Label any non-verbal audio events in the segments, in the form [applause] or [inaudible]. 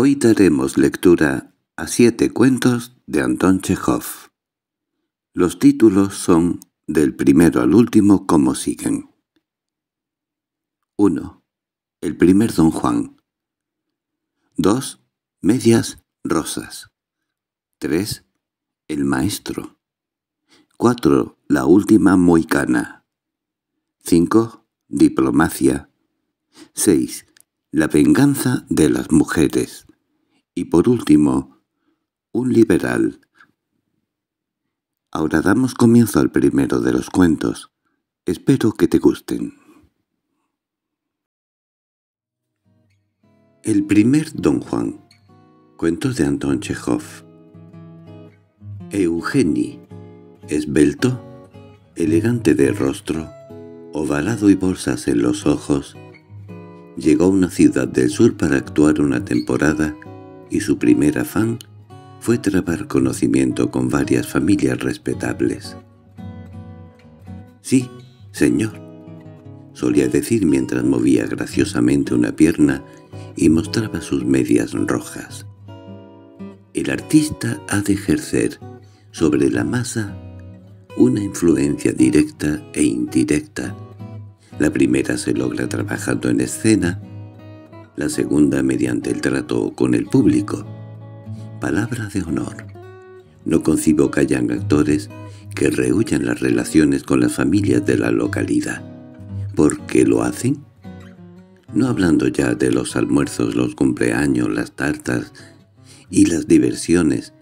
Hoy daremos lectura a siete cuentos de Anton Chekhov. Los títulos son del primero al último como siguen. 1. El primer Don Juan. 2. Medias rosas. 3. El maestro. 4. La última moicana. 5. Diplomacia. 6. La venganza de las mujeres. Y por último, un liberal. Ahora damos comienzo al primero de los cuentos. Espero que te gusten. El primer Don Juan. Cuentos de Anton Chekhov. Eugeni, esbelto, elegante de rostro, ovalado y bolsas en los ojos, llegó a una ciudad del sur para actuar una temporada y su primer afán fue trabar conocimiento con varias familias respetables. «Sí, señor», solía decir mientras movía graciosamente una pierna y mostraba sus medias rojas. El artista ha de ejercer sobre la masa una influencia directa e indirecta. La primera se logra trabajando en escena, la segunda mediante el trato con el público. Palabra de honor. No concibo que hayan actores que rehuyan las relaciones con las familias de la localidad. ¿Por qué lo hacen? No hablando ya de los almuerzos, los cumpleaños, las tartas y las diversiones,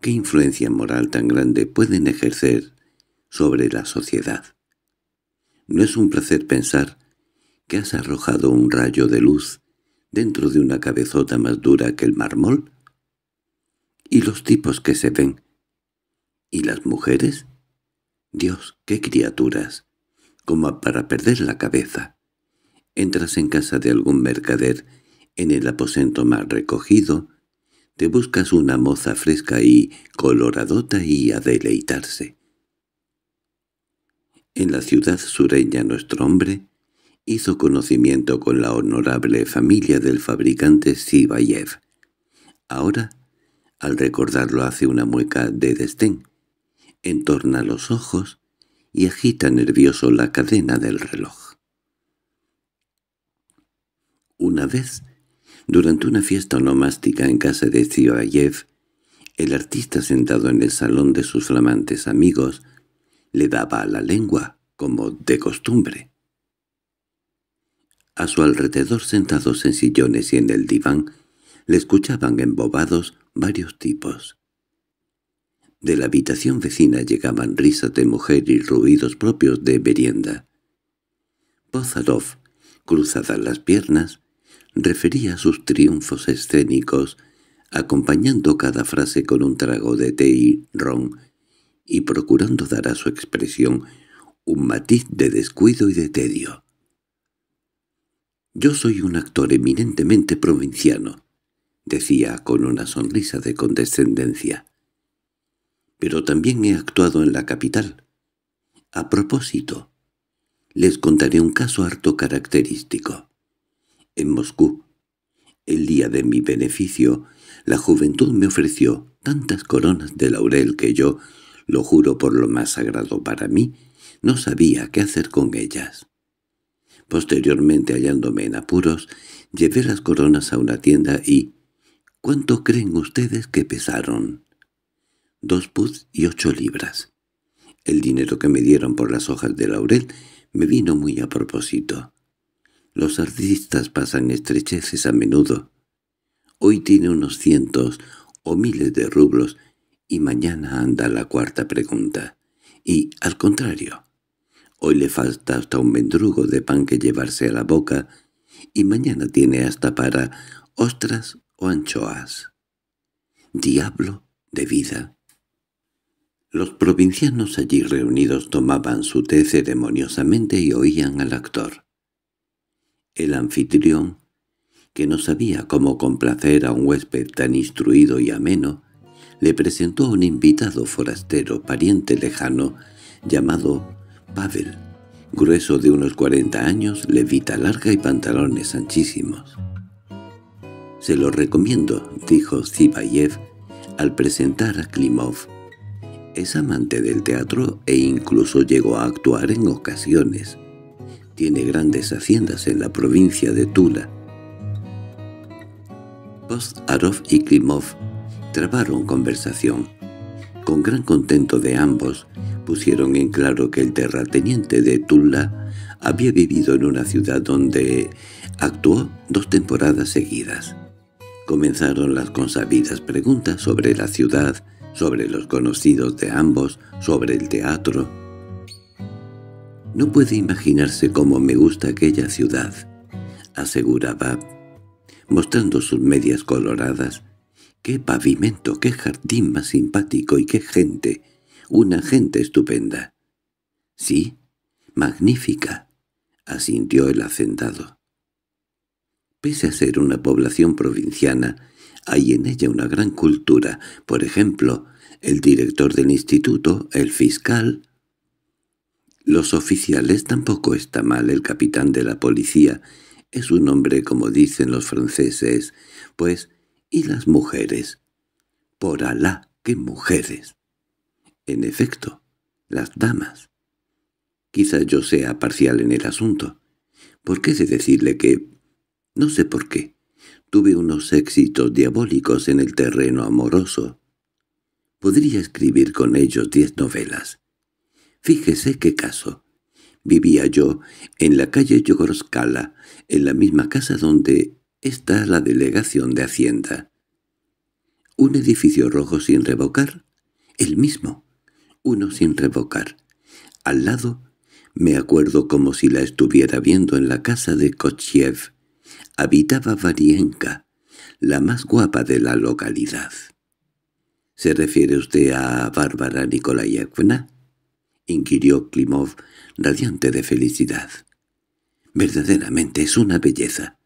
¿qué influencia moral tan grande pueden ejercer sobre la sociedad? ¿No es un placer pensar que has arrojado un rayo de luz dentro de una cabezota más dura que el mármol? ¿Y los tipos que se ven? ¿Y las mujeres? Dios, qué criaturas, como para perder la cabeza. Entras en casa de algún mercader, en el aposento más recogido, te buscas una moza fresca y coloradota y a deleitarse. En la ciudad sureña nuestro hombre hizo conocimiento con la honorable familia del fabricante Sibayev. Ahora, al recordarlo hace una mueca de desdén, entorna los ojos y agita nervioso la cadena del reloj. Una vez, durante una fiesta onomástica en casa de Zibayev, el artista sentado en el salón de sus flamantes amigos le daba a la lengua, como de costumbre. A su alrededor sentados en sillones y en el diván, le escuchaban embobados varios tipos. De la habitación vecina llegaban risas de mujer y ruidos propios de merienda. Pozarov, cruzadas las piernas, refería sus triunfos escénicos, acompañando cada frase con un trago de té y ron, y procurando dar a su expresión un matiz de descuido y de tedio. «Yo soy un actor eminentemente provinciano», decía con una sonrisa de condescendencia. «Pero también he actuado en la capital. A propósito, les contaré un caso harto característico. En Moscú, el día de mi beneficio, la juventud me ofreció tantas coronas de laurel que yo, lo juro por lo más sagrado para mí, no sabía qué hacer con ellas. Posteriormente, hallándome en apuros, llevé las coronas a una tienda y... ¿Cuánto creen ustedes que pesaron? Dos puz y ocho libras. El dinero que me dieron por las hojas de laurel me vino muy a propósito. Los artistas pasan estrecheces a menudo. Hoy tiene unos cientos o miles de rublos y mañana anda la cuarta pregunta. Y, al contrario, Hoy le falta hasta un mendrugo de pan que llevarse a la boca y mañana tiene hasta para ostras o anchoas. Diablo de vida. Los provincianos allí reunidos tomaban su té ceremoniosamente y oían al actor. El anfitrión, que no sabía cómo complacer a un huésped tan instruido y ameno, le presentó a un invitado forastero, pariente lejano, llamado Pavel, grueso de unos cuarenta años, levita larga y pantalones anchísimos. Se lo recomiendo, dijo Zibayev al presentar a Klimov. Es amante del teatro e incluso llegó a actuar en ocasiones. Tiene grandes haciendas en la provincia de Tula. Post-Arov y Klimov trabaron conversación. Con gran contento de ambos, pusieron en claro que el terrateniente de Tula había vivido en una ciudad donde actuó dos temporadas seguidas. Comenzaron las consabidas preguntas sobre la ciudad, sobre los conocidos de ambos, sobre el teatro. «No puede imaginarse cómo me gusta aquella ciudad», aseguraba, mostrando sus medias coloradas. «Qué pavimento, qué jardín más simpático y qué gente, una gente estupenda». «Sí, magnífica», asintió el hacendado. Pese a ser una población provinciana, hay en ella una gran cultura. Por ejemplo, el director del instituto, el fiscal... Los oficiales tampoco está mal. El capitán de la policía es un hombre como dicen los franceses. Pues, ¿y las mujeres? Por Alá, qué mujeres. En efecto, las damas. Quizá yo sea parcial en el asunto. ¿Por qué de decirle que no sé por qué. Tuve unos éxitos diabólicos en el terreno amoroso. Podría escribir con ellos diez novelas. Fíjese qué caso. Vivía yo en la calle Yogorskala, en la misma casa donde está la delegación de Hacienda. Un edificio rojo sin revocar, el mismo, uno sin revocar. Al lado, me acuerdo como si la estuviera viendo en la casa de Kochiev, habitaba Varienka, la más guapa de la localidad. —¿Se refiere usted a Bárbara Nikolayevna? —inquirió Klimov, radiante de felicidad. —Verdaderamente es una belleza.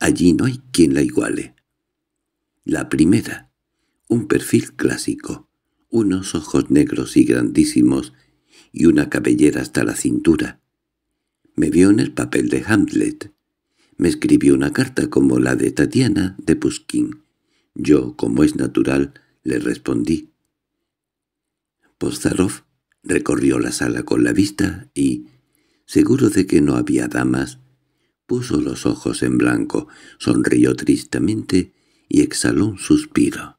Allí no hay quien la iguale. La primera, un perfil clásico, unos ojos negros y grandísimos y una cabellera hasta la cintura. Me vio en el papel de Hamlet, me escribió una carta como la de Tatiana de Pushkin. Yo, como es natural, le respondí. Pozarov recorrió la sala con la vista y, seguro de que no había damas, puso los ojos en blanco, sonrió tristemente y exhaló un suspiro.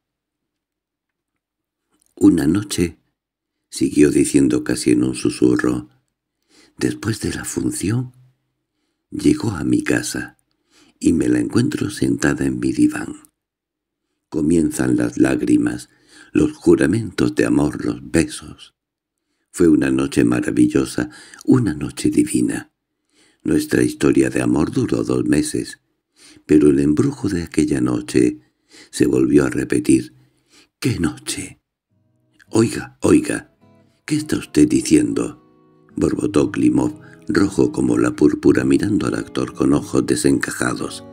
Una noche, siguió diciendo casi en un susurro, después de la función, Llegó a mi casa, y me la encuentro sentada en mi diván. Comienzan las lágrimas, los juramentos de amor, los besos. Fue una noche maravillosa, una noche divina. Nuestra historia de amor duró dos meses, pero el embrujo de aquella noche se volvió a repetir. —¡Qué noche! —Oiga, oiga, ¿qué está usted diciendo? —borbotó Klimov, rojo como la púrpura mirando al actor con ojos desencajados.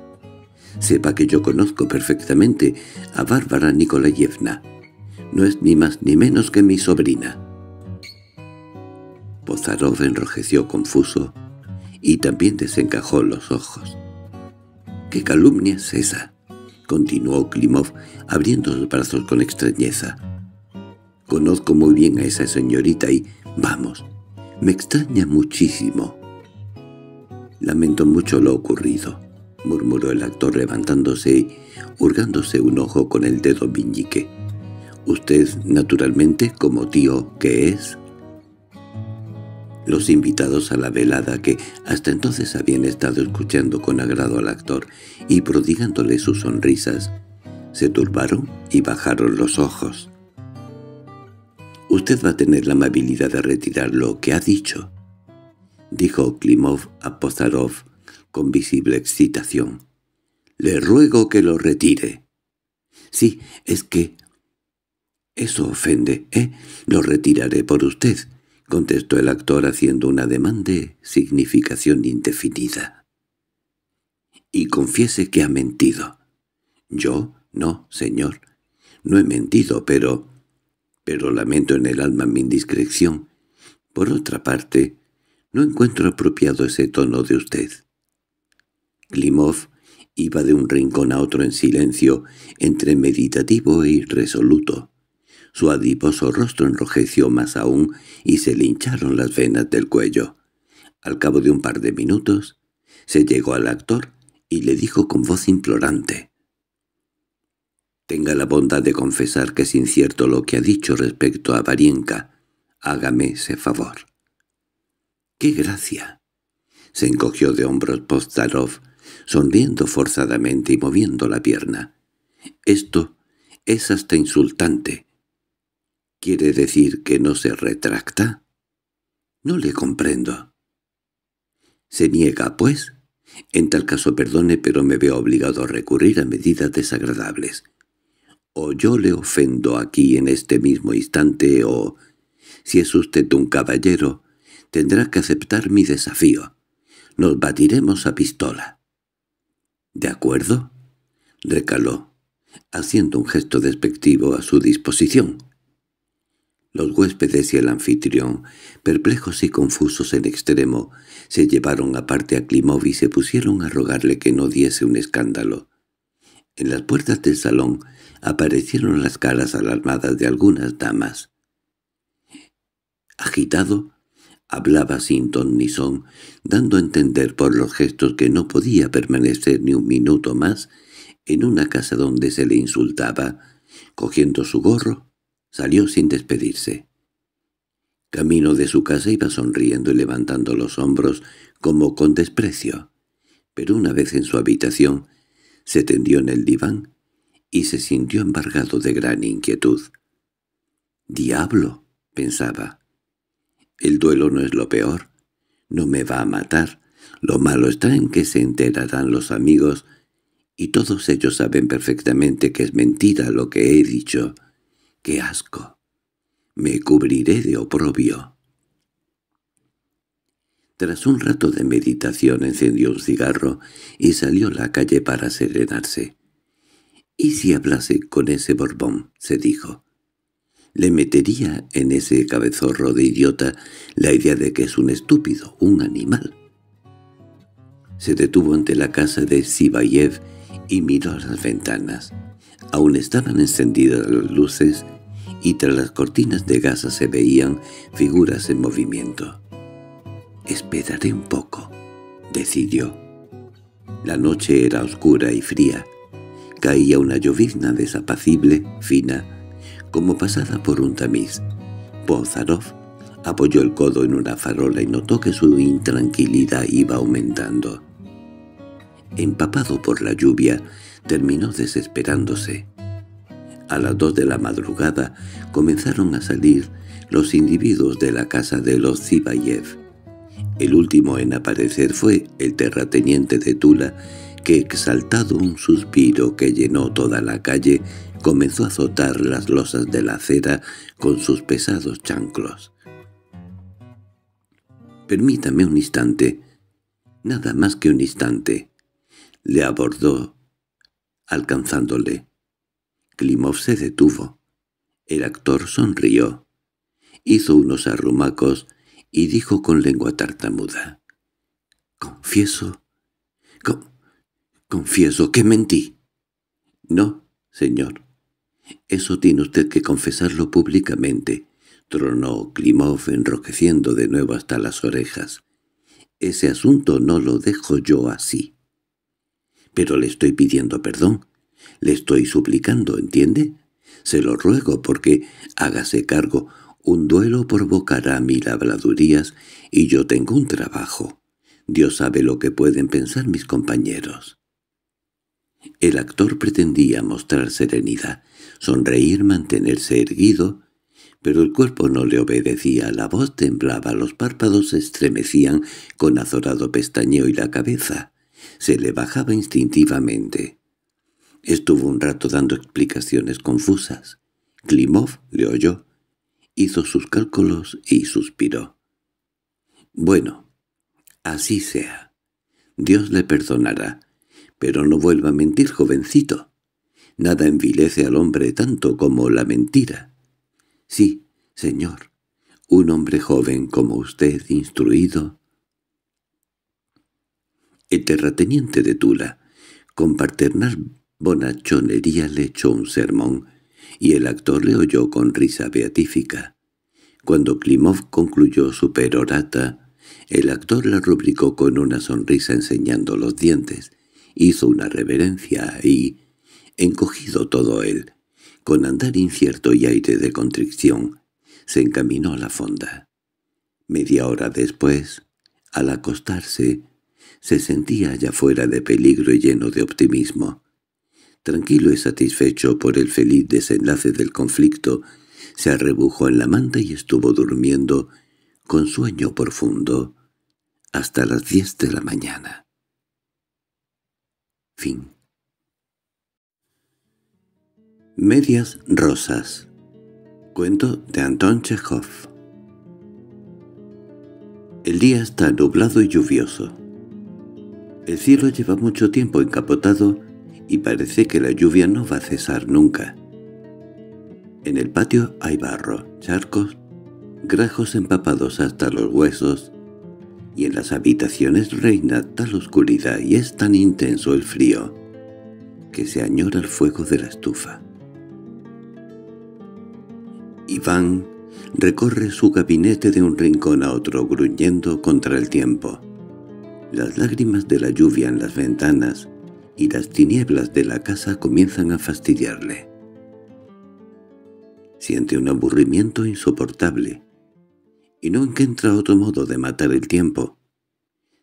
Sepa que yo conozco perfectamente a Bárbara Nikolayevna. No es ni más ni menos que mi sobrina. Pozarov enrojeció confuso y también desencajó los ojos. —¿Qué calumnia es esa? —continuó Klimov, abriendo los brazos con extrañeza. —Conozco muy bien a esa señorita y, vamos, me extraña muchísimo. Lamento mucho lo ocurrido, murmuró el actor levantándose y hurgándose un ojo con el dedo viñique. Usted, naturalmente, como tío que es. Los invitados a la velada que hasta entonces habían estado escuchando con agrado al actor y prodigándole sus sonrisas, se turbaron y bajaron los ojos. «Usted va a tener la amabilidad de retirar lo que ha dicho», dijo Klimov a Pozarov con visible excitación. «Le ruego que lo retire». «Sí, es que...» «Eso ofende, ¿eh? Lo retiraré por usted», contestó el actor haciendo una ademán de significación indefinida. «Y confiese que ha mentido». «¿Yo? No, señor. No he mentido, pero pero lamento en el alma mi indiscreción. Por otra parte, no encuentro apropiado ese tono de usted. Klimov Iba de un rincón a otro en silencio, entre meditativo e irresoluto. Su adiposo rostro enrojeció más aún y se le hincharon las venas del cuello. Al cabo de un par de minutos, se llegó al actor y le dijo con voz implorante. «Tenga la bondad de confesar que es incierto lo que ha dicho respecto a Varienka. Hágame ese favor». «¡Qué gracia!» Se encogió de hombros Postarov, sonriendo forzadamente y moviendo la pierna. «Esto es hasta insultante. ¿Quiere decir que no se retracta?» «No le comprendo». «¿Se niega, pues?» En tal caso perdone, pero me veo obligado a recurrir a medidas desagradables. O yo le ofendo aquí en este mismo instante, o, si es usted un caballero, tendrá que aceptar mi desafío. Nos batiremos a pistola. —¿De acuerdo? —recaló, haciendo un gesto despectivo a su disposición. Los huéspedes y el anfitrión, perplejos y confusos en extremo, se llevaron aparte a Klimov y se pusieron a rogarle que no diese un escándalo. En las puertas del salón aparecieron las caras alarmadas de algunas damas. Agitado, hablaba sin ton ni son, dando a entender por los gestos que no podía permanecer ni un minuto más en una casa donde se le insultaba, cogiendo su gorro, Salió sin despedirse. Camino de su casa iba sonriendo y levantando los hombros como con desprecio, pero una vez en su habitación se tendió en el diván y se sintió embargado de gran inquietud. «¡Diablo!» pensaba. «El duelo no es lo peor. No me va a matar. Lo malo está en que se enterarán los amigos y todos ellos saben perfectamente que es mentira lo que he dicho. ¡Qué asco! Me cubriré de oprobio. Tras un rato de meditación encendió un cigarro y salió a la calle para serenarse. «¿Y si hablase con ese Borbón?» se dijo. Le metería en ese cabezorro de idiota la idea de que es un estúpido, un animal. Se detuvo ante la casa de Sibayev y miró a las ventanas. Aún estaban encendidas las luces y tras las cortinas de gasa se veían figuras en movimiento. «Esperaré un poco», decidió. La noche era oscura y fría. Caía una llovizna desapacible, fina, como pasada por un tamiz. Pozarov apoyó el codo en una farola y notó que su intranquilidad iba aumentando. Empapado por la lluvia, terminó desesperándose. A las dos de la madrugada comenzaron a salir los individuos de la casa de los Zibayev. El último en aparecer fue el terrateniente de Tula, que exaltado un suspiro que llenó toda la calle, comenzó a azotar las losas de la acera con sus pesados chanclos. «Permítame un instante, nada más que un instante», le abordó, alcanzándole. Klimov se detuvo. El actor sonrió. Hizo unos arrumacos y dijo con lengua tartamuda. «Confieso... confieso que mentí». «No, señor. Eso tiene usted que confesarlo públicamente», tronó Klimov enrojeciendo de nuevo hasta las orejas. «Ese asunto no lo dejo yo así». «Pero le estoy pidiendo perdón. Le estoy suplicando, ¿entiende? Se lo ruego porque, hágase cargo, un duelo provocará mil habladurías y yo tengo un trabajo. Dios sabe lo que pueden pensar mis compañeros. El actor pretendía mostrar serenidad, sonreír, mantenerse erguido, pero el cuerpo no le obedecía, la voz temblaba, los párpados se estremecían con azorado pestañeo y la cabeza se le bajaba instintivamente. Estuvo un rato dando explicaciones confusas. Klimov le oyó, hizo sus cálculos y suspiró. «Bueno, así sea. Dios le perdonará. Pero no vuelva a mentir, jovencito. Nada envilece al hombre tanto como la mentira. Sí, señor, un hombre joven como usted, instruido». El terrateniente de Tula Con paternal bonachonería le echó un sermón, y el actor le oyó con risa beatífica. Cuando Klimov concluyó su perorata, el actor la rubricó con una sonrisa enseñando los dientes, hizo una reverencia y, encogido todo él, con andar incierto y aire de contrición, se encaminó a la fonda. Media hora después, al acostarse, se sentía ya fuera de peligro y lleno de optimismo. Tranquilo y satisfecho por el feliz desenlace del conflicto, se arrebujó en la manta y estuvo durmiendo, con sueño profundo, hasta las diez de la mañana. Fin Medias rosas Cuento de Anton Chekhov El día está nublado y lluvioso. El cielo lleva mucho tiempo encapotado y parece que la lluvia no va a cesar nunca. En el patio hay barro, charcos, grajos empapados hasta los huesos, y en las habitaciones reina tal oscuridad y es tan intenso el frío que se añora el fuego de la estufa. Iván recorre su gabinete de un rincón a otro gruñendo contra el tiempo. Las lágrimas de la lluvia en las ventanas y las tinieblas de la casa comienzan a fastidiarle. Siente un aburrimiento insoportable, y no encuentra otro modo de matar el tiempo.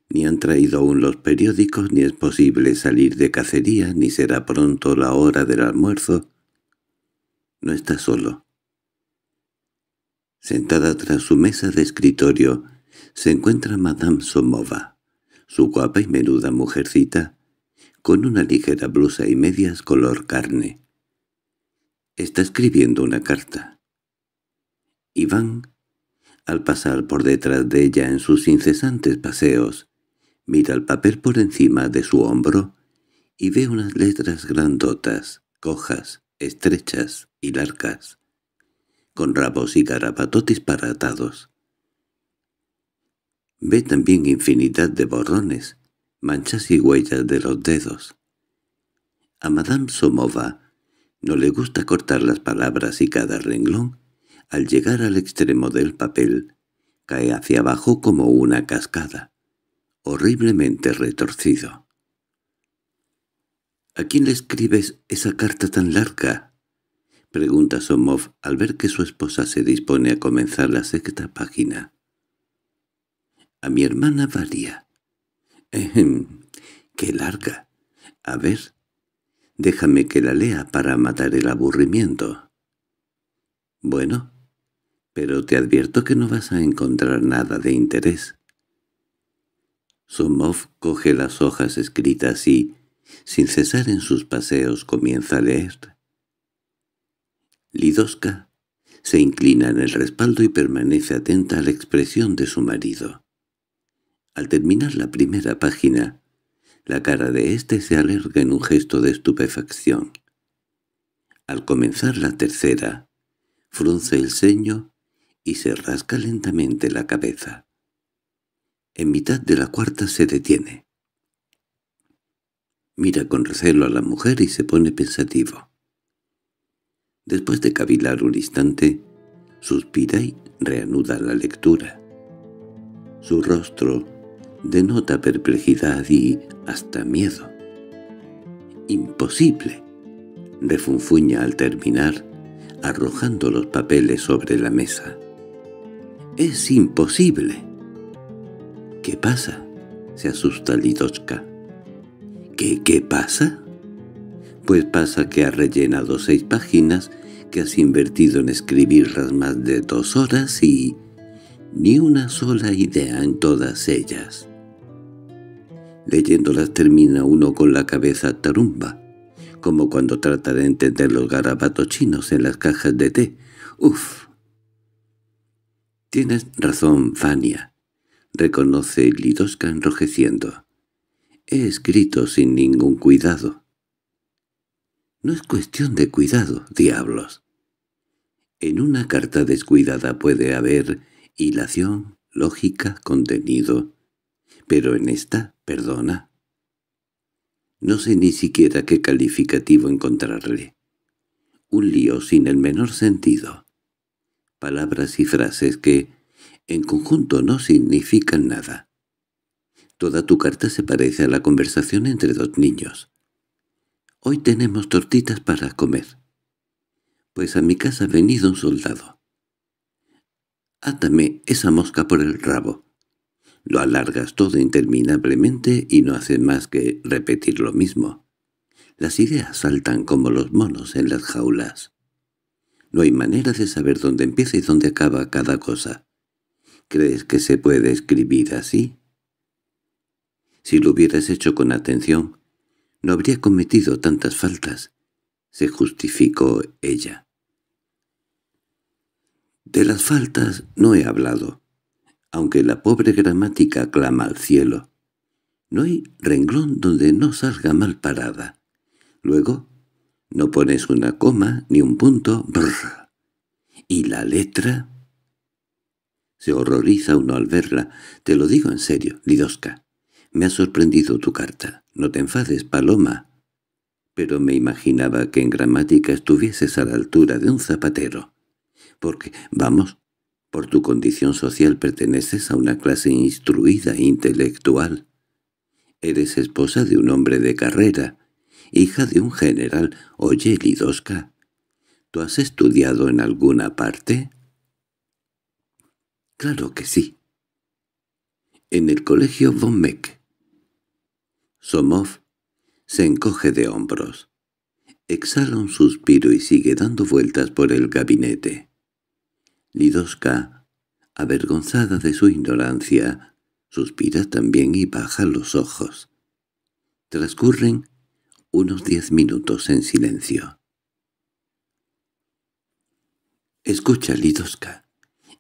Ni han traído aún los periódicos, ni es posible salir de cacería, ni será pronto la hora del almuerzo. No está solo. Sentada tras su mesa de escritorio, se encuentra Madame Somova, su guapa y menuda mujercita, con una ligera blusa y medias color carne. Está escribiendo una carta. Iván, al pasar por detrás de ella en sus incesantes paseos, mira el papel por encima de su hombro y ve unas letras grandotas, cojas, estrechas y largas, con rabos y garabatos disparatados. Ve también infinidad de borrones, manchas y huellas de los dedos. A Madame Somova no le gusta cortar las palabras y cada renglón, al llegar al extremo del papel, cae hacia abajo como una cascada, horriblemente retorcido. —¿A quién le escribes esa carta tan larga? —pregunta Somov al ver que su esposa se dispone a comenzar la sexta página. —A mi hermana Varia ¡Qué larga! A ver, déjame que la lea para matar el aburrimiento. Bueno, pero te advierto que no vas a encontrar nada de interés. Somov coge las hojas escritas y, sin cesar en sus paseos, comienza a leer. Lidoska se inclina en el respaldo y permanece atenta a la expresión de su marido. Al terminar la primera página, la cara de éste se alarga en un gesto de estupefacción. Al comenzar la tercera, frunce el ceño y se rasca lentamente la cabeza. En mitad de la cuarta se detiene. Mira con recelo a la mujer y se pone pensativo. Después de cavilar un instante, suspira y reanuda la lectura. Su rostro denota perplejidad y hasta miedo. «Imposible», refunfuña al terminar, arrojando los papeles sobre la mesa. «Es imposible». «¿Qué pasa?» se asusta Lidochka. «¿Qué, qué pasa?» Pues pasa que has rellenado seis páginas, que has invertido en escribirlas más de dos horas y... ni una sola idea en todas ellas. Leyéndolas termina uno con la cabeza tarumba, como cuando trata de entender los garabatos chinos en las cajas de té. ¡Uf! Tienes razón, Fania, reconoce Lidoska enrojeciendo. He escrito sin ningún cuidado. No es cuestión de cuidado, diablos. En una carta descuidada puede haber hilación, lógica, contenido, pero en esta, perdona. No sé ni siquiera qué calificativo encontrarle. Un lío sin el menor sentido. Palabras y frases que, en conjunto, no significan nada. Toda tu carta se parece a la conversación entre dos niños. Hoy tenemos tortitas para comer. Pues a mi casa ha venido un soldado. Átame esa mosca por el rabo. Lo alargas todo interminablemente y no haces más que repetir lo mismo. Las ideas saltan como los monos en las jaulas. No hay manera de saber dónde empieza y dónde acaba cada cosa. ¿Crees que se puede escribir así? Si lo hubieras hecho con atención, no habría cometido tantas faltas, se justificó ella. De las faltas no he hablado aunque la pobre gramática clama al cielo. No hay renglón donde no salga mal parada. Luego, no pones una coma ni un punto, brr. ¿Y la letra? Se horroriza uno al verla. Te lo digo en serio, Lidoska. Me ha sorprendido tu carta. No te enfades, Paloma. Pero me imaginaba que en gramática estuvieses a la altura de un zapatero. Porque, vamos, por tu condición social perteneces a una clase instruida e intelectual. Eres esposa de un hombre de carrera, hija de un general. Oye, Lidoska, ¿tú has estudiado en alguna parte? Claro que sí. En el colegio von Meck. Somov se encoge de hombros. Exhala un suspiro y sigue dando vueltas por el gabinete. Lidoska, avergonzada de su ignorancia, suspira también y baja los ojos. Transcurren unos diez minutos en silencio. «Escucha, Lidoska,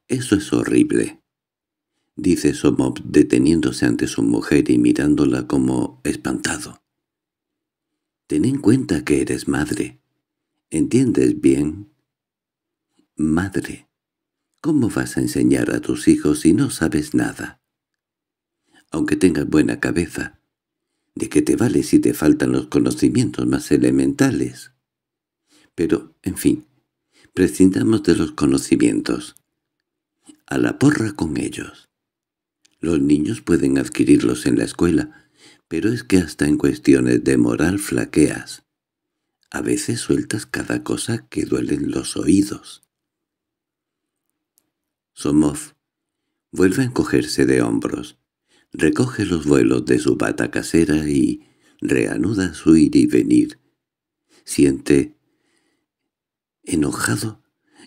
eso es horrible», dice Somov deteniéndose ante su mujer y mirándola como espantado. «Ten en cuenta que eres madre. ¿Entiendes bien?» «Madre», ¿Cómo vas a enseñar a tus hijos si no sabes nada? Aunque tengas buena cabeza, ¿de qué te vale si te faltan los conocimientos más elementales? Pero, en fin, prescindamos de los conocimientos. A la porra con ellos. Los niños pueden adquirirlos en la escuela, pero es que hasta en cuestiones de moral flaqueas. A veces sueltas cada cosa que duelen los oídos. Somov vuelve a encogerse de hombros, recoge los vuelos de su bata casera y reanuda su ir y venir. Siente enojado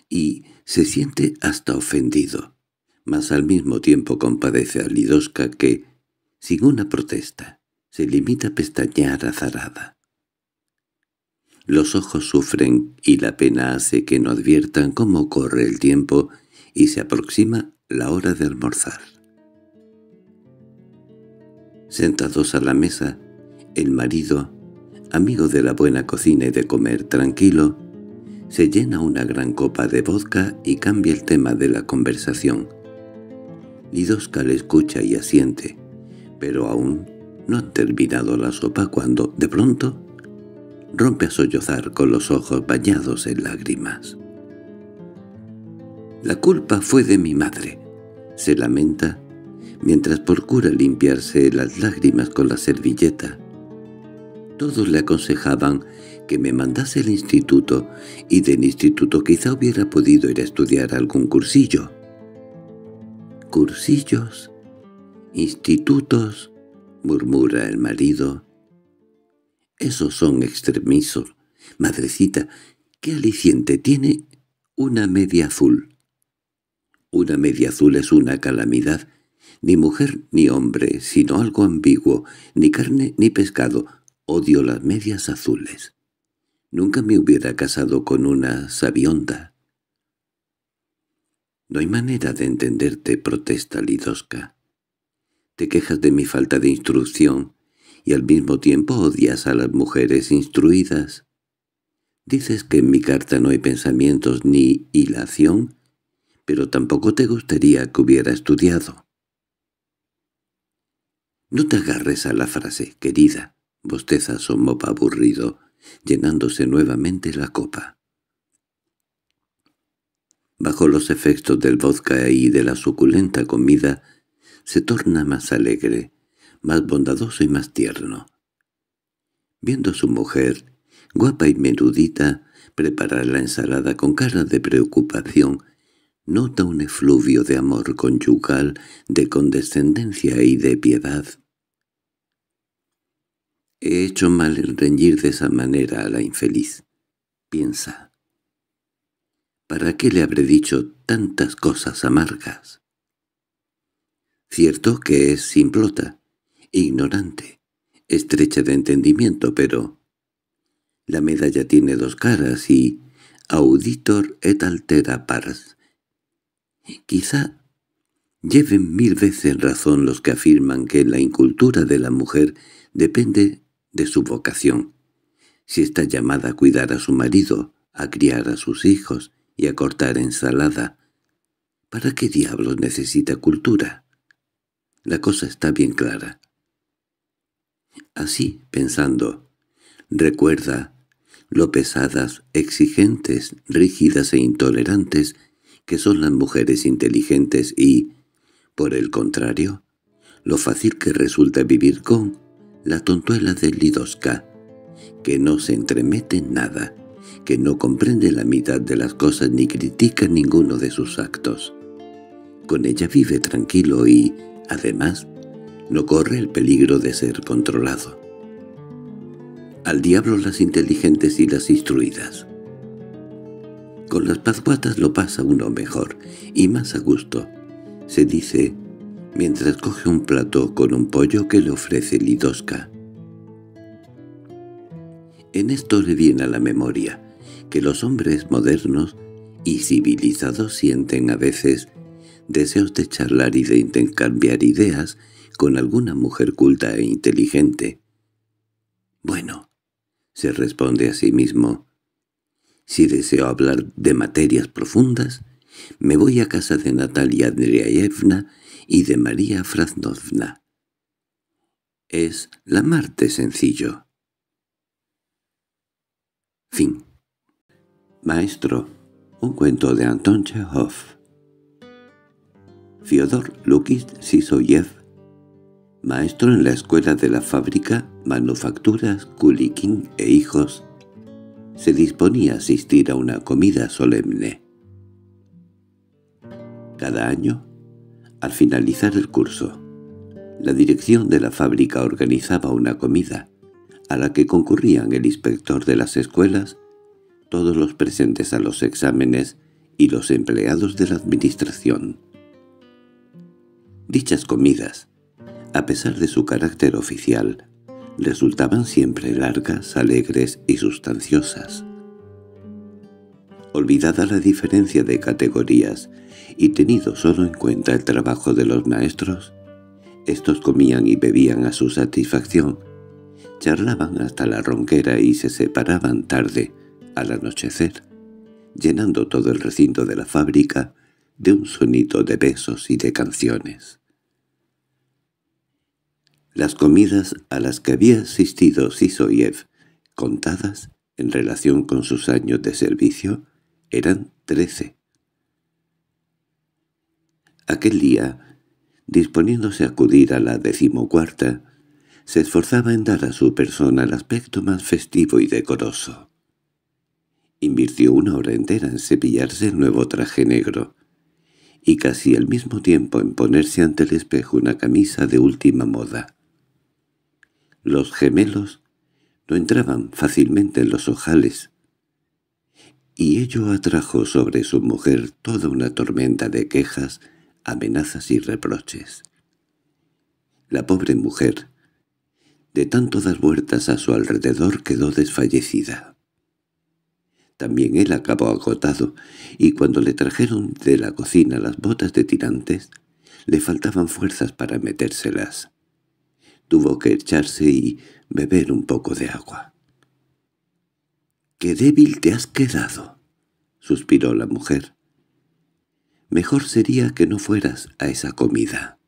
y se siente hasta ofendido, mas al mismo tiempo compadece a Lidoska que, sin una protesta, se limita a pestañear azarada. Los ojos sufren y la pena hace que no adviertan cómo corre el tiempo y se aproxima la hora de almorzar. Sentados a la mesa, el marido, amigo de la buena cocina y de comer tranquilo, se llena una gran copa de vodka y cambia el tema de la conversación. Lidoska le escucha y asiente, pero aún no ha terminado la sopa cuando, de pronto, rompe a sollozar con los ojos bañados en lágrimas. La culpa fue de mi madre, se lamenta, mientras procura limpiarse las lágrimas con la servilleta. Todos le aconsejaban que me mandase al instituto, y del instituto quizá hubiera podido ir a estudiar algún cursillo. —¿Cursillos? ¿Institutos? —murmura el marido. —Esos son extremisos. Madrecita, ¿qué aliciente tiene una media azul? Una media azul es una calamidad. Ni mujer ni hombre, sino algo ambiguo, ni carne ni pescado. Odio las medias azules. Nunca me hubiera casado con una sabionda. No hay manera de entenderte, protesta Lidoska. Te quejas de mi falta de instrucción y al mismo tiempo odias a las mujeres instruidas. Dices que en mi carta no hay pensamientos ni hilación, pero tampoco te gustaría que hubiera estudiado. No te agarres a la frase, querida, bosteza Somop aburrido, llenándose nuevamente la copa. Bajo los efectos del vodka y de la suculenta comida, se torna más alegre, más bondadoso y más tierno. Viendo a su mujer, guapa y menudita, preparar la ensalada con cara de preocupación, nota un efluvio de amor conyugal, de condescendencia y de piedad. He hecho mal en reñir de esa manera a la infeliz, piensa. ¿Para qué le habré dicho tantas cosas amargas? Cierto que es simplota, ignorante, estrecha de entendimiento, pero la medalla tiene dos caras y auditor et altera pars. Quizá lleven mil veces razón los que afirman que la incultura de la mujer depende de su vocación. Si está llamada a cuidar a su marido, a criar a sus hijos y a cortar ensalada, ¿para qué diablos necesita cultura? La cosa está bien clara. Así, pensando, recuerda lo pesadas, exigentes, rígidas e intolerantes que son las mujeres inteligentes y, por el contrario, lo fácil que resulta vivir con la tontuela de Lidoska, que no se entremete en nada, que no comprende la mitad de las cosas ni critica ninguno de sus actos. Con ella vive tranquilo y, además, no corre el peligro de ser controlado. Al diablo las inteligentes y las instruidas. Con las pazguatas lo pasa uno mejor y más a gusto, se dice, mientras coge un plato con un pollo que le ofrece Lidosca. En esto le viene a la memoria que los hombres modernos y civilizados sienten a veces deseos de charlar y de intercambiar ideas con alguna mujer culta e inteligente. Bueno, se responde a sí mismo. Si deseo hablar de materias profundas, me voy a casa de Natalia Andreaevna y de María Fraznovna. Es la Marte sencillo. Fin. Maestro, un cuento de Anton Chekhov. Fyodor Lukis Sisoyev maestro en la escuela de la fábrica Manufacturas Kulikin e Hijos, se disponía a asistir a una comida solemne. Cada año, al finalizar el curso, la dirección de la fábrica organizaba una comida, a la que concurrían el inspector de las escuelas, todos los presentes a los exámenes y los empleados de la administración. Dichas comidas, a pesar de su carácter oficial, resultaban siempre largas, alegres y sustanciosas. Olvidada la diferencia de categorías y tenido solo en cuenta el trabajo de los maestros, estos comían y bebían a su satisfacción, charlaban hasta la ronquera y se separaban tarde, al anochecer, llenando todo el recinto de la fábrica de un sonido de besos y de canciones. Las comidas a las que había asistido Sisoyev, contadas en relación con sus años de servicio, eran trece. Aquel día, disponiéndose a acudir a la decimocuarta, se esforzaba en dar a su persona el aspecto más festivo y decoroso. Invirtió una hora entera en cepillarse el nuevo traje negro, y casi al mismo tiempo en ponerse ante el espejo una camisa de última moda. Los gemelos no entraban fácilmente en los ojales, y ello atrajo sobre su mujer toda una tormenta de quejas, amenazas y reproches. La pobre mujer, de tanto dar vueltas a su alrededor, quedó desfallecida. También él acabó agotado, y cuando le trajeron de la cocina las botas de tirantes, le faltaban fuerzas para metérselas. Tuvo que echarse y beber un poco de agua. —¡Qué débil te has quedado! —suspiró la mujer. —Mejor sería que no fueras a esa comida.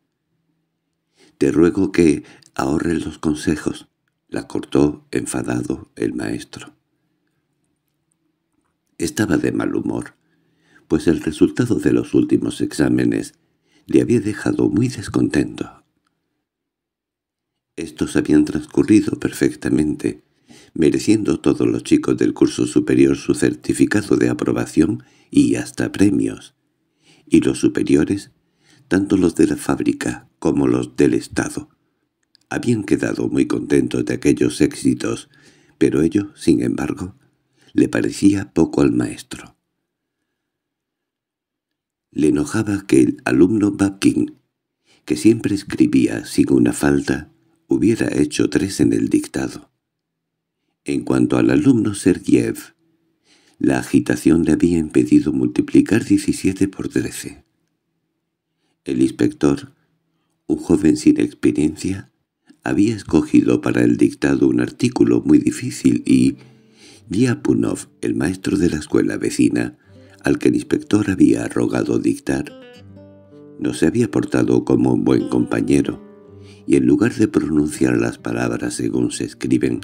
Te ruego que ahorres los consejos, la cortó, enfadado, el maestro. Estaba de mal humor, pues el resultado de los últimos exámenes le había dejado muy descontento. Estos habían transcurrido perfectamente, mereciendo todos los chicos del curso superior su certificado de aprobación y hasta premios, y los superiores, tanto los de la fábrica como los del Estado, habían quedado muy contentos de aquellos éxitos, pero ello, sin embargo, le parecía poco al maestro. Le enojaba que el alumno Babkin, que siempre escribía sin una falta, hubiera hecho tres en el dictado. En cuanto al alumno Sergiev, la agitación le había impedido multiplicar 17 por 13. El inspector, un joven sin experiencia, había escogido para el dictado un artículo muy difícil y Diapunov, el maestro de la escuela vecina, al que el inspector había rogado dictar, no se había portado como un buen compañero, y en lugar de pronunciar las palabras según se escriben,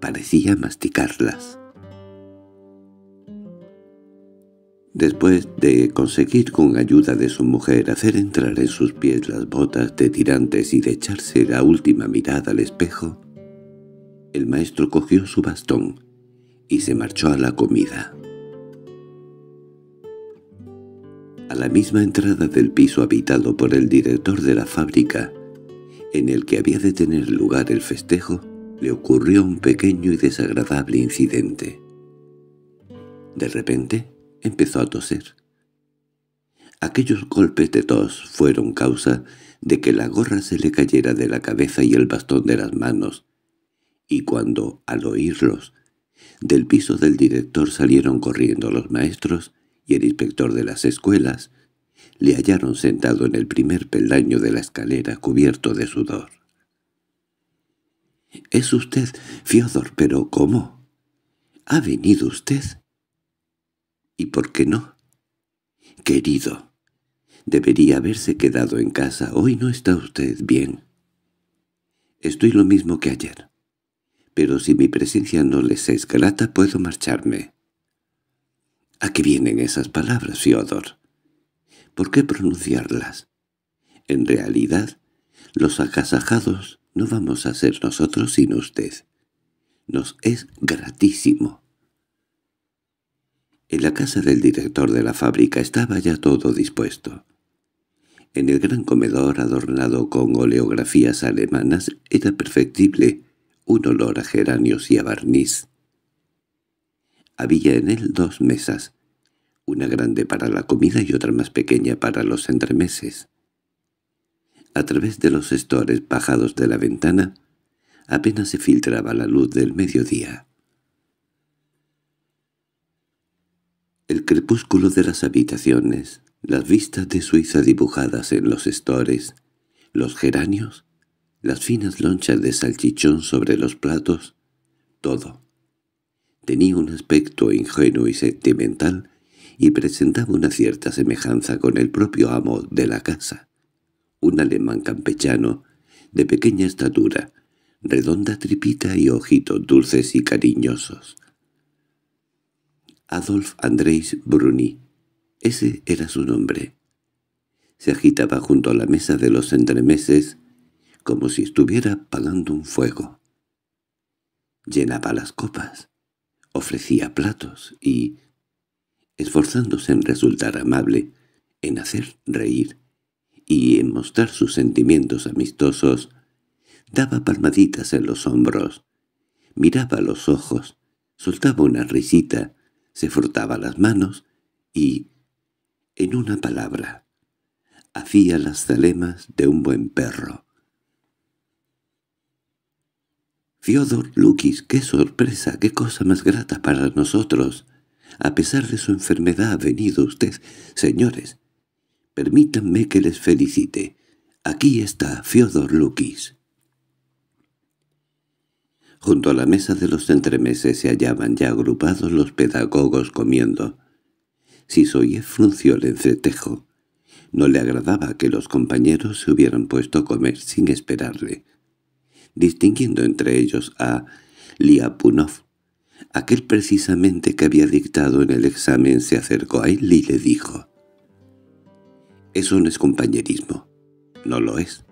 parecía masticarlas. Después de conseguir con ayuda de su mujer hacer entrar en sus pies las botas de tirantes y de echarse la última mirada al espejo, el maestro cogió su bastón y se marchó a la comida. A la misma entrada del piso habitado por el director de la fábrica, en el que había de tener lugar el festejo, le ocurrió un pequeño y desagradable incidente. De repente, empezó a toser. Aquellos golpes de tos fueron causa de que la gorra se le cayera de la cabeza y el bastón de las manos, y cuando, al oírlos, del piso del director salieron corriendo los maestros y el inspector de las escuelas, le hallaron sentado en el primer peldaño de la escalera cubierto de sudor. —¿Es usted, Fiodor, pero cómo? ¿Ha venido usted? ¿Y por qué no? Querido, debería haberse quedado en casa. Hoy no está usted bien. Estoy lo mismo que ayer. Pero si mi presencia no les es grata, puedo marcharme. ¿A qué vienen esas palabras, Fiodor? ¿Por qué pronunciarlas? En realidad, los agasajados no vamos a ser nosotros sino usted. Nos es gratísimo. En la casa del director de la fábrica estaba ya todo dispuesto. En el gran comedor adornado con oleografías alemanas era perfectible un olor a geranios y a barniz. Había en él dos mesas, una grande para la comida y otra más pequeña para los entremeses. A través de los estores bajados de la ventana apenas se filtraba la luz del mediodía. El crepúsculo de las habitaciones, las vistas de Suiza dibujadas en los estores, los geranios, las finas lonchas de salchichón sobre los platos, todo. Tenía un aspecto ingenuo y sentimental y presentaba una cierta semejanza con el propio amo de la casa, un alemán campechano de pequeña estatura, redonda tripita y ojitos dulces y cariñosos. Adolf Andréis Bruni. Ese era su nombre. Se agitaba junto a la mesa de los entremeses como si estuviera apagando un fuego. Llenaba las copas, ofrecía platos y, esforzándose en resultar amable, en hacer reír y en mostrar sus sentimientos amistosos, daba palmaditas en los hombros, miraba los ojos, soltaba una risita se frotaba las manos y, en una palabra, hacía las zalemas de un buen perro. —Fiodor Lukis, qué sorpresa, qué cosa más grata para nosotros. A pesar de su enfermedad ha venido usted. Señores, permítanme que les felicite. Aquí está Fiodor Lukis. Junto a la mesa de los entremeses se hallaban ya agrupados los pedagogos comiendo. Si Sisoyev frunció el entretejo. No le agradaba que los compañeros se hubieran puesto a comer sin esperarle. distinguiendo entre ellos a Liapunov. Aquel precisamente que había dictado en el examen se acercó a él y le dijo «Eso no es compañerismo. No lo es.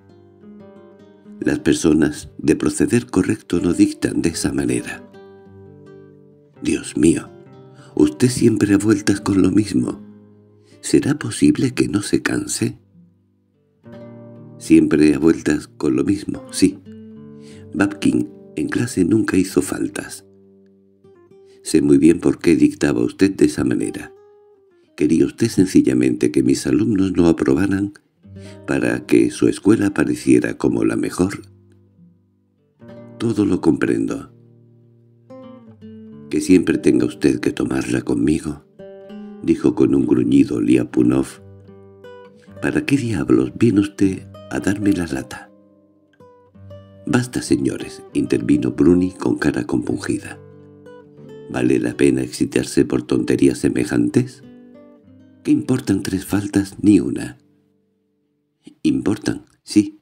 Las personas de proceder correcto no dictan de esa manera. Dios mío, usted siempre a vueltas con lo mismo. ¿Será posible que no se canse?» Siempre a vueltas con lo mismo, sí. Babkin en clase nunca hizo faltas. Sé muy bien por qué dictaba usted de esa manera. Quería usted sencillamente que mis alumnos no aprobaran para que su escuela pareciera como la mejor. Todo lo comprendo. —Que siempre tenga usted que tomarla conmigo —dijo con un gruñido Liapunov. —¿Para qué diablos viene usted a darme la lata? —Basta, señores —intervino Bruni con cara compungida. ¿Vale la pena excitarse por tonterías semejantes? ¿Qué importan tres faltas ni una? Importan, sí.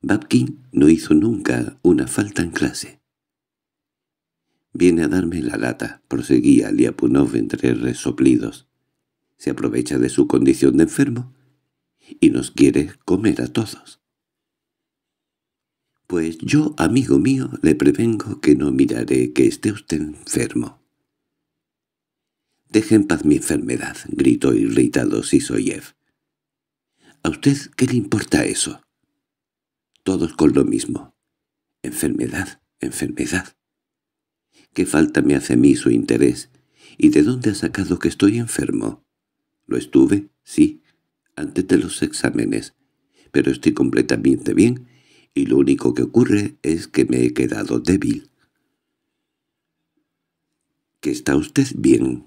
Babkin no hizo nunca una falta en clase. Viene a darme la lata, proseguía Liapunov entre resoplidos. Se aprovecha de su condición de enfermo y nos quiere comer a todos. Pues yo, amigo mío, le prevengo que no miraré que esté usted enfermo. —Deje en paz mi enfermedad —gritó irritado Sisoyev. —¿A usted qué le importa eso? Todos con lo mismo. Enfermedad, enfermedad. ¿Qué falta me hace a mí su interés? ¿Y de dónde ha sacado que estoy enfermo? Lo estuve, sí, antes de los exámenes, pero estoy completamente bien y lo único que ocurre es que me he quedado débil. —¿Que está usted bien?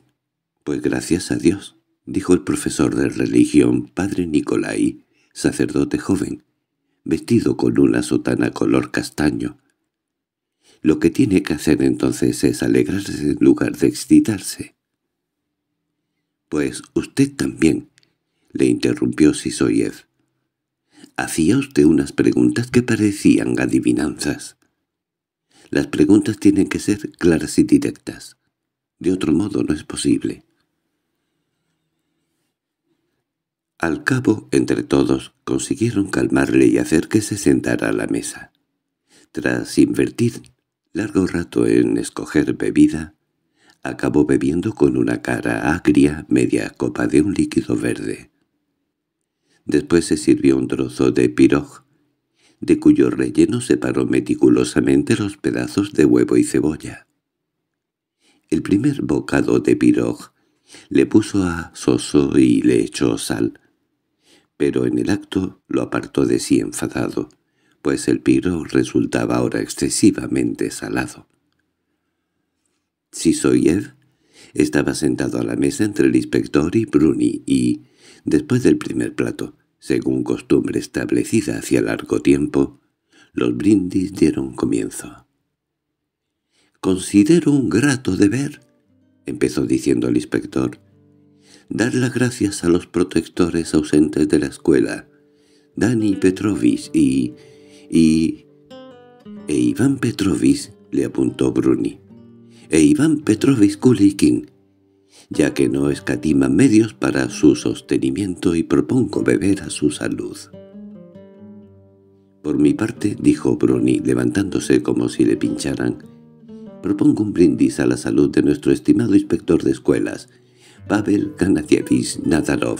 —Pues gracias a Dios —dijo el profesor de religión, padre Nicolai, sacerdote joven, vestido con una sotana color castaño. Lo que tiene que hacer entonces es alegrarse en lugar de excitarse. —Pues usted también —le interrumpió Sisoyev. Hacía usted unas preguntas que parecían adivinanzas. Las preguntas tienen que ser claras y directas. De otro modo no es posible. Al cabo, entre todos, consiguieron calmarle y hacer que se sentara a la mesa. Tras invertir largo rato en escoger bebida, acabó bebiendo con una cara agria media copa de un líquido verde. Después se sirvió un trozo de pirog, de cuyo relleno separó meticulosamente los pedazos de huevo y cebolla. El primer bocado de pirog le puso a soso y le echó sal, pero en el acto lo apartó de sí enfadado, pues el pirog resultaba ahora excesivamente salado. Sisoyev estaba sentado a la mesa entre el inspector y Bruni y, Después del primer plato, según costumbre establecida hacía largo tiempo, los brindis dieron comienzo. «Considero un grato deber», empezó diciendo el inspector, «dar las gracias a los protectores ausentes de la escuela, Dani Petrovich y... y... e Iván Petrovich», le apuntó Bruni, «e Iván Petrovich Kulikin, ya que no escatiman medios para su sostenimiento y propongo beber a su salud. Por mi parte, dijo Bruni, levantándose como si le pincharan, propongo un brindis a la salud de nuestro estimado inspector de escuelas, Pavel Ganatyevich Nadarov.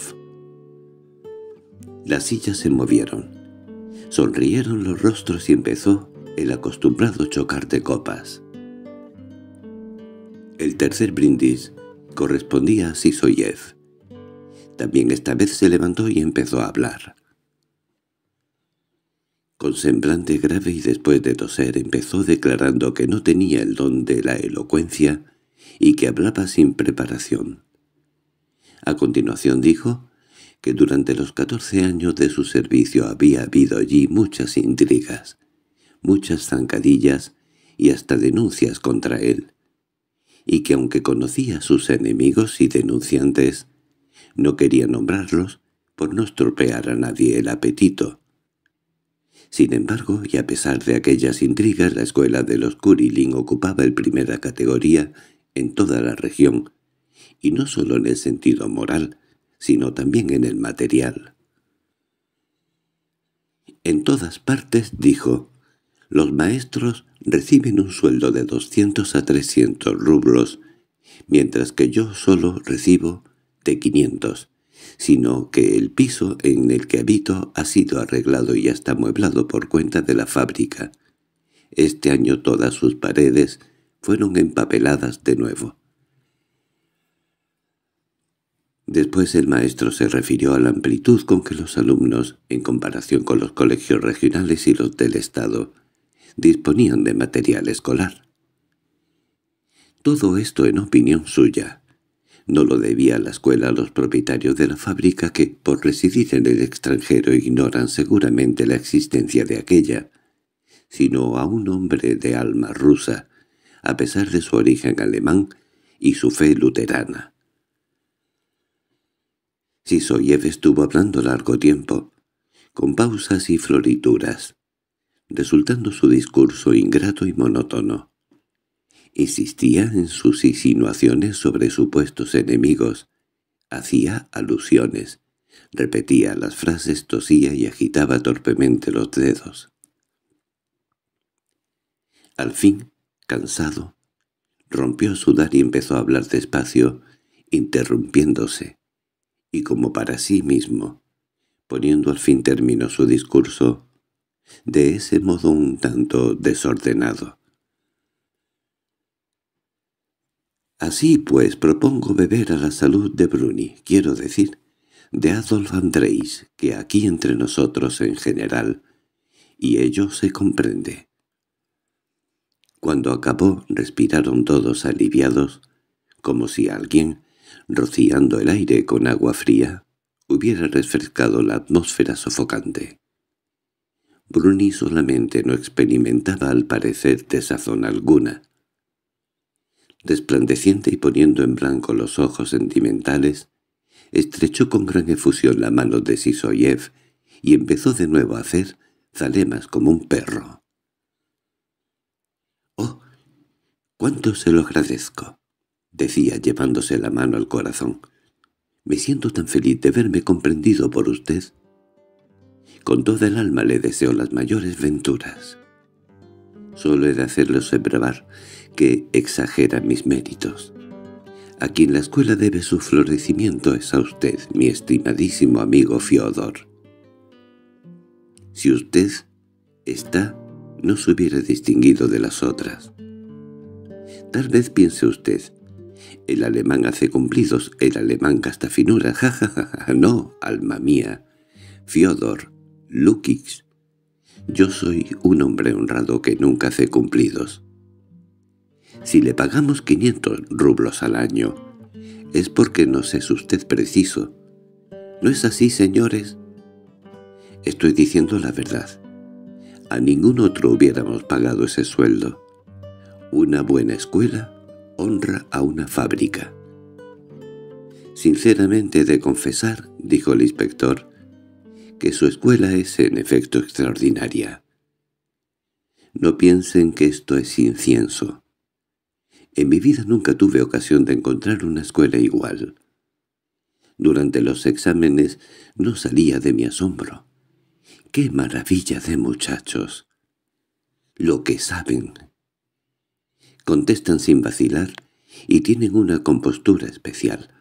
Las sillas se movieron. Sonrieron los rostros y empezó el acostumbrado chocar de copas. El tercer brindis correspondía a Sisoyev. También esta vez se levantó y empezó a hablar. Con semblante grave y después de toser empezó declarando que no tenía el don de la elocuencia y que hablaba sin preparación. A continuación dijo que durante los catorce años de su servicio había habido allí muchas intrigas, muchas zancadillas y hasta denuncias contra él, y que aunque conocía a sus enemigos y denunciantes, no quería nombrarlos por no estropear a nadie el apetito. Sin embargo, y a pesar de aquellas intrigas, la escuela de los Kurilin ocupaba el primera categoría en toda la región, y no solo en el sentido moral, sino también en el material. En todas partes, dijo, los maestros reciben un sueldo de 200 a 300 rublos, mientras que yo solo recibo de 500, sino que el piso en el que habito ha sido arreglado y ya está amueblado por cuenta de la fábrica. Este año todas sus paredes fueron empapeladas de nuevo. Después el maestro se refirió a la amplitud con que los alumnos, en comparación con los colegios regionales y los del Estado, disponían de material escolar. Todo esto en opinión suya. No lo debía la escuela a los propietarios de la fábrica que, por residir en el extranjero, ignoran seguramente la existencia de aquella, sino a un hombre de alma rusa, a pesar de su origen alemán y su fe luterana. Sisoyev estuvo hablando largo tiempo, con pausas y florituras, resultando su discurso ingrato y monótono. Insistía en sus insinuaciones sobre supuestos enemigos, hacía alusiones, repetía las frases, tosía y agitaba torpemente los dedos. Al fin, cansado, rompió a sudar y empezó a hablar despacio, interrumpiéndose y como para sí mismo, poniendo al fin término su discurso, de ese modo un tanto desordenado. Así pues propongo beber a la salud de Bruni, quiero decir, de Adolf Andréis, que aquí entre nosotros en general, y ello se comprende. Cuando acabó respiraron todos aliviados, como si alguien, rociando el aire con agua fría, hubiera refrescado la atmósfera sofocante. Bruni solamente no experimentaba al parecer desazón alguna. Desplandeciente y poniendo en blanco los ojos sentimentales, estrechó con gran efusión la mano de Sisoyev y empezó de nuevo a hacer zalemas como un perro. —¡Oh! ¡Cuánto se lo agradezco! —decía llevándose la mano al corazón. —Me siento tan feliz de verme comprendido por usted. Con toda el alma le deseo las mayores venturas. Solo he de hacerle observar que exagera mis méritos. A quien la escuela debe su florecimiento es a usted, mi estimadísimo amigo Fiodor. Si usted está, no se hubiera distinguido de las otras. Tal vez piense usted, el alemán hace cumplidos, el alemán gasta finura, [laughs] ja, ja, ja, no, alma mía. Fiodor, Lukix. Yo soy un hombre honrado que nunca hace cumplidos. Si le pagamos 500 rublos al año, es porque nos es usted preciso. ¿No es así, señores? Estoy diciendo la verdad. A ningún otro hubiéramos pagado ese sueldo. Una buena escuela honra a una fábrica. Sinceramente de confesar, dijo el inspector, que su escuela es en efecto extraordinaria. No piensen que esto es incienso. En mi vida nunca tuve ocasión de encontrar una escuela igual. Durante los exámenes no salía de mi asombro. ¡Qué maravilla de muchachos! Lo que saben, Contestan sin vacilar y tienen una compostura especial.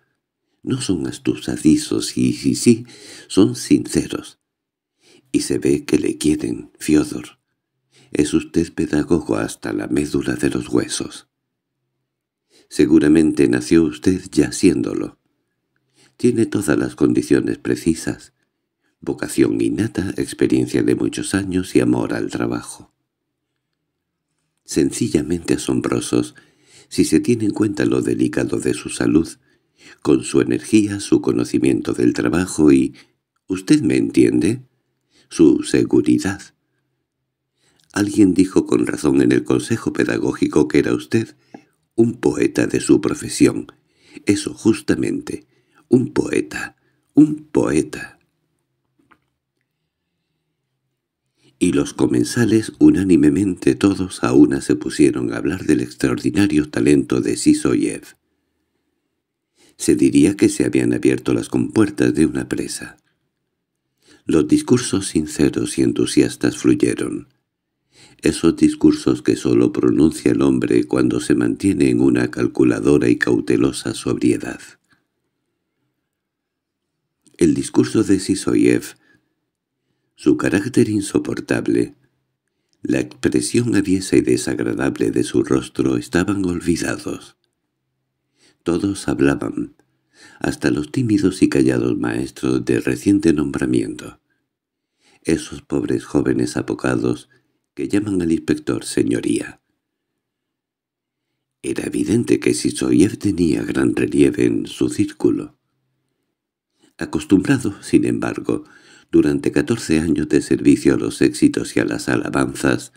No son asustadizos y sí, sí, son sinceros. Y se ve que le quieren, Fiodor. Es usted pedagogo hasta la médula de los huesos. Seguramente nació usted ya siéndolo. Tiene todas las condiciones precisas. Vocación innata, experiencia de muchos años y amor al trabajo sencillamente asombrosos, si se tiene en cuenta lo delicado de su salud, con su energía, su conocimiento del trabajo y, ¿usted me entiende?, su seguridad. Alguien dijo con razón en el consejo pedagógico que era usted un poeta de su profesión. Eso justamente, un poeta, un poeta. y los comensales unánimemente todos a una se pusieron a hablar del extraordinario talento de Sisoyev. Se diría que se habían abierto las compuertas de una presa. Los discursos sinceros y entusiastas fluyeron. Esos discursos que sólo pronuncia el hombre cuando se mantiene en una calculadora y cautelosa sobriedad. El discurso de Sisoyev su carácter insoportable, la expresión aviesa y desagradable de su rostro estaban olvidados. Todos hablaban, hasta los tímidos y callados maestros de reciente nombramiento. Esos pobres jóvenes apocados que llaman al inspector señoría. Era evidente que Sisoyev tenía gran relieve en su círculo. Acostumbrado, sin embargo, durante catorce años de servicio a los éxitos y a las alabanzas,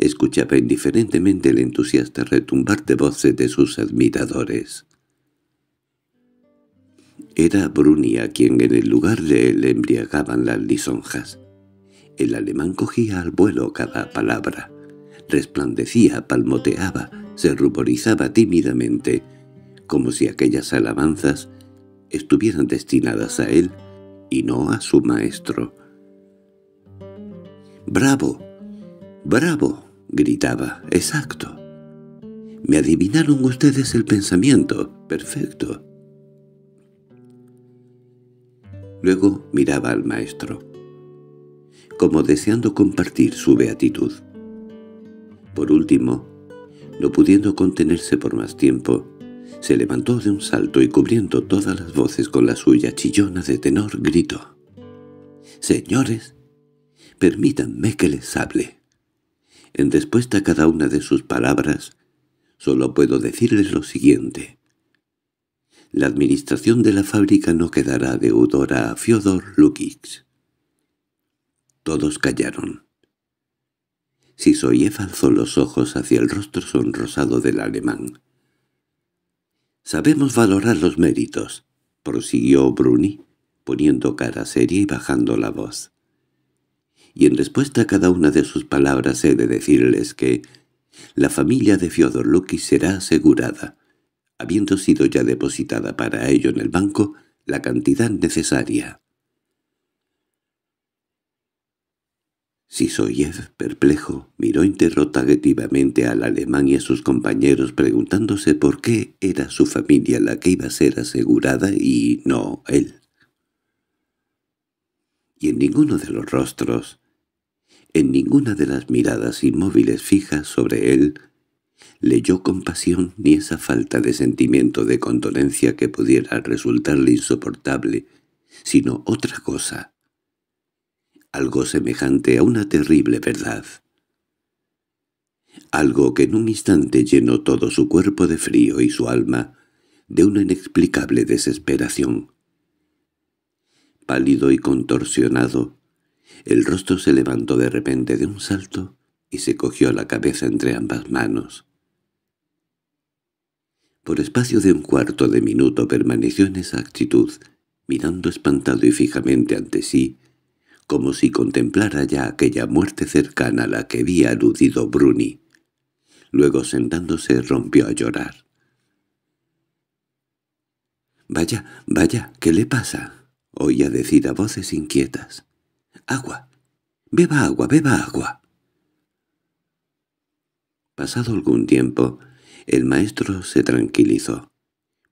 escuchaba indiferentemente el entusiasta retumbar de voces de sus admiradores. Era Bruni a quien en el lugar de él embriagaban las lisonjas. El alemán cogía al vuelo cada palabra, resplandecía, palmoteaba, se ruborizaba tímidamente, como si aquellas alabanzas estuvieran destinadas a él y no a su maestro. «¡Bravo! ¡Bravo!» Gritaba. «¡Exacto! Me adivinaron ustedes el pensamiento. Perfecto». Luego miraba al maestro, como deseando compartir su beatitud. Por último, no pudiendo contenerse por más tiempo, se levantó de un salto y cubriendo todas las voces con la suya chillona de tenor gritó. «Señores, permítanme que les hable. En respuesta a cada una de sus palabras, solo puedo decirles lo siguiente. La administración de la fábrica no quedará deudora a Fyodor Lukix». Todos callaron. Sisoyev alzó los ojos hacia el rostro sonrosado del alemán. «Sabemos valorar los méritos», prosiguió Bruni, poniendo cara seria y bajando la voz. Y en respuesta a cada una de sus palabras he de decirles que la familia de Fyodor Luki será asegurada, habiendo sido ya depositada para ello en el banco la cantidad necesaria. Sisoyev, perplejo, miró interrogativamente al alemán y a sus compañeros preguntándose por qué era su familia la que iba a ser asegurada y no él. Y en ninguno de los rostros, en ninguna de las miradas inmóviles fijas sobre él, leyó compasión ni esa falta de sentimiento de condolencia que pudiera resultarle insoportable, sino otra cosa, algo semejante a una terrible verdad. Algo que en un instante llenó todo su cuerpo de frío y su alma de una inexplicable desesperación. Pálido y contorsionado, el rostro se levantó de repente de un salto y se cogió la cabeza entre ambas manos. Por espacio de un cuarto de minuto permaneció en esa actitud, mirando espantado y fijamente ante sí, como si contemplara ya aquella muerte cercana a la que había aludido Bruni. Luego sentándose rompió a llorar. «Vaya, vaya, ¿qué le pasa?» oía decir a voces inquietas. «Agua, beba agua, beba agua». Pasado algún tiempo, el maestro se tranquilizó,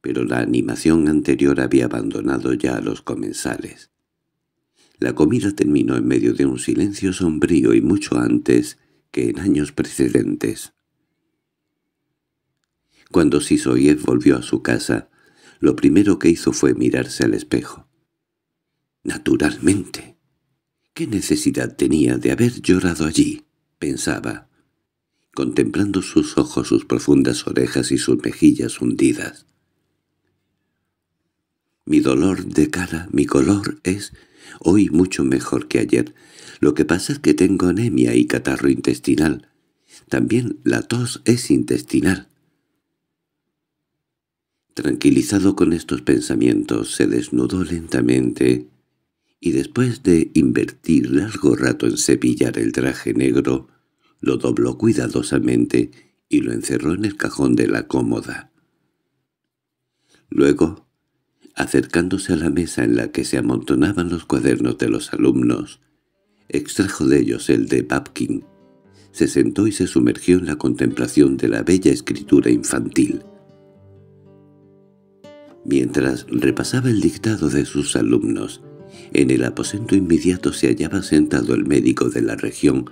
pero la animación anterior había abandonado ya a los comensales. La comida terminó en medio de un silencio sombrío y mucho antes que en años precedentes. Cuando Sisoyev volvió a su casa, lo primero que hizo fue mirarse al espejo. «Naturalmente. ¿Qué necesidad tenía de haber llorado allí?» pensaba, contemplando sus ojos, sus profundas orejas y sus mejillas hundidas. «Mi dolor de cara, mi color es Hoy mucho mejor que ayer. Lo que pasa es que tengo anemia y catarro intestinal. También la tos es intestinal. Tranquilizado con estos pensamientos, se desnudó lentamente y después de invertir largo rato en cepillar el traje negro, lo dobló cuidadosamente y lo encerró en el cajón de la cómoda. Luego, acercándose a la mesa en la que se amontonaban los cuadernos de los alumnos, extrajo de ellos el de Babkin, se sentó y se sumergió en la contemplación de la bella escritura infantil. Mientras repasaba el dictado de sus alumnos, en el aposento inmediato se hallaba sentado el médico de la región,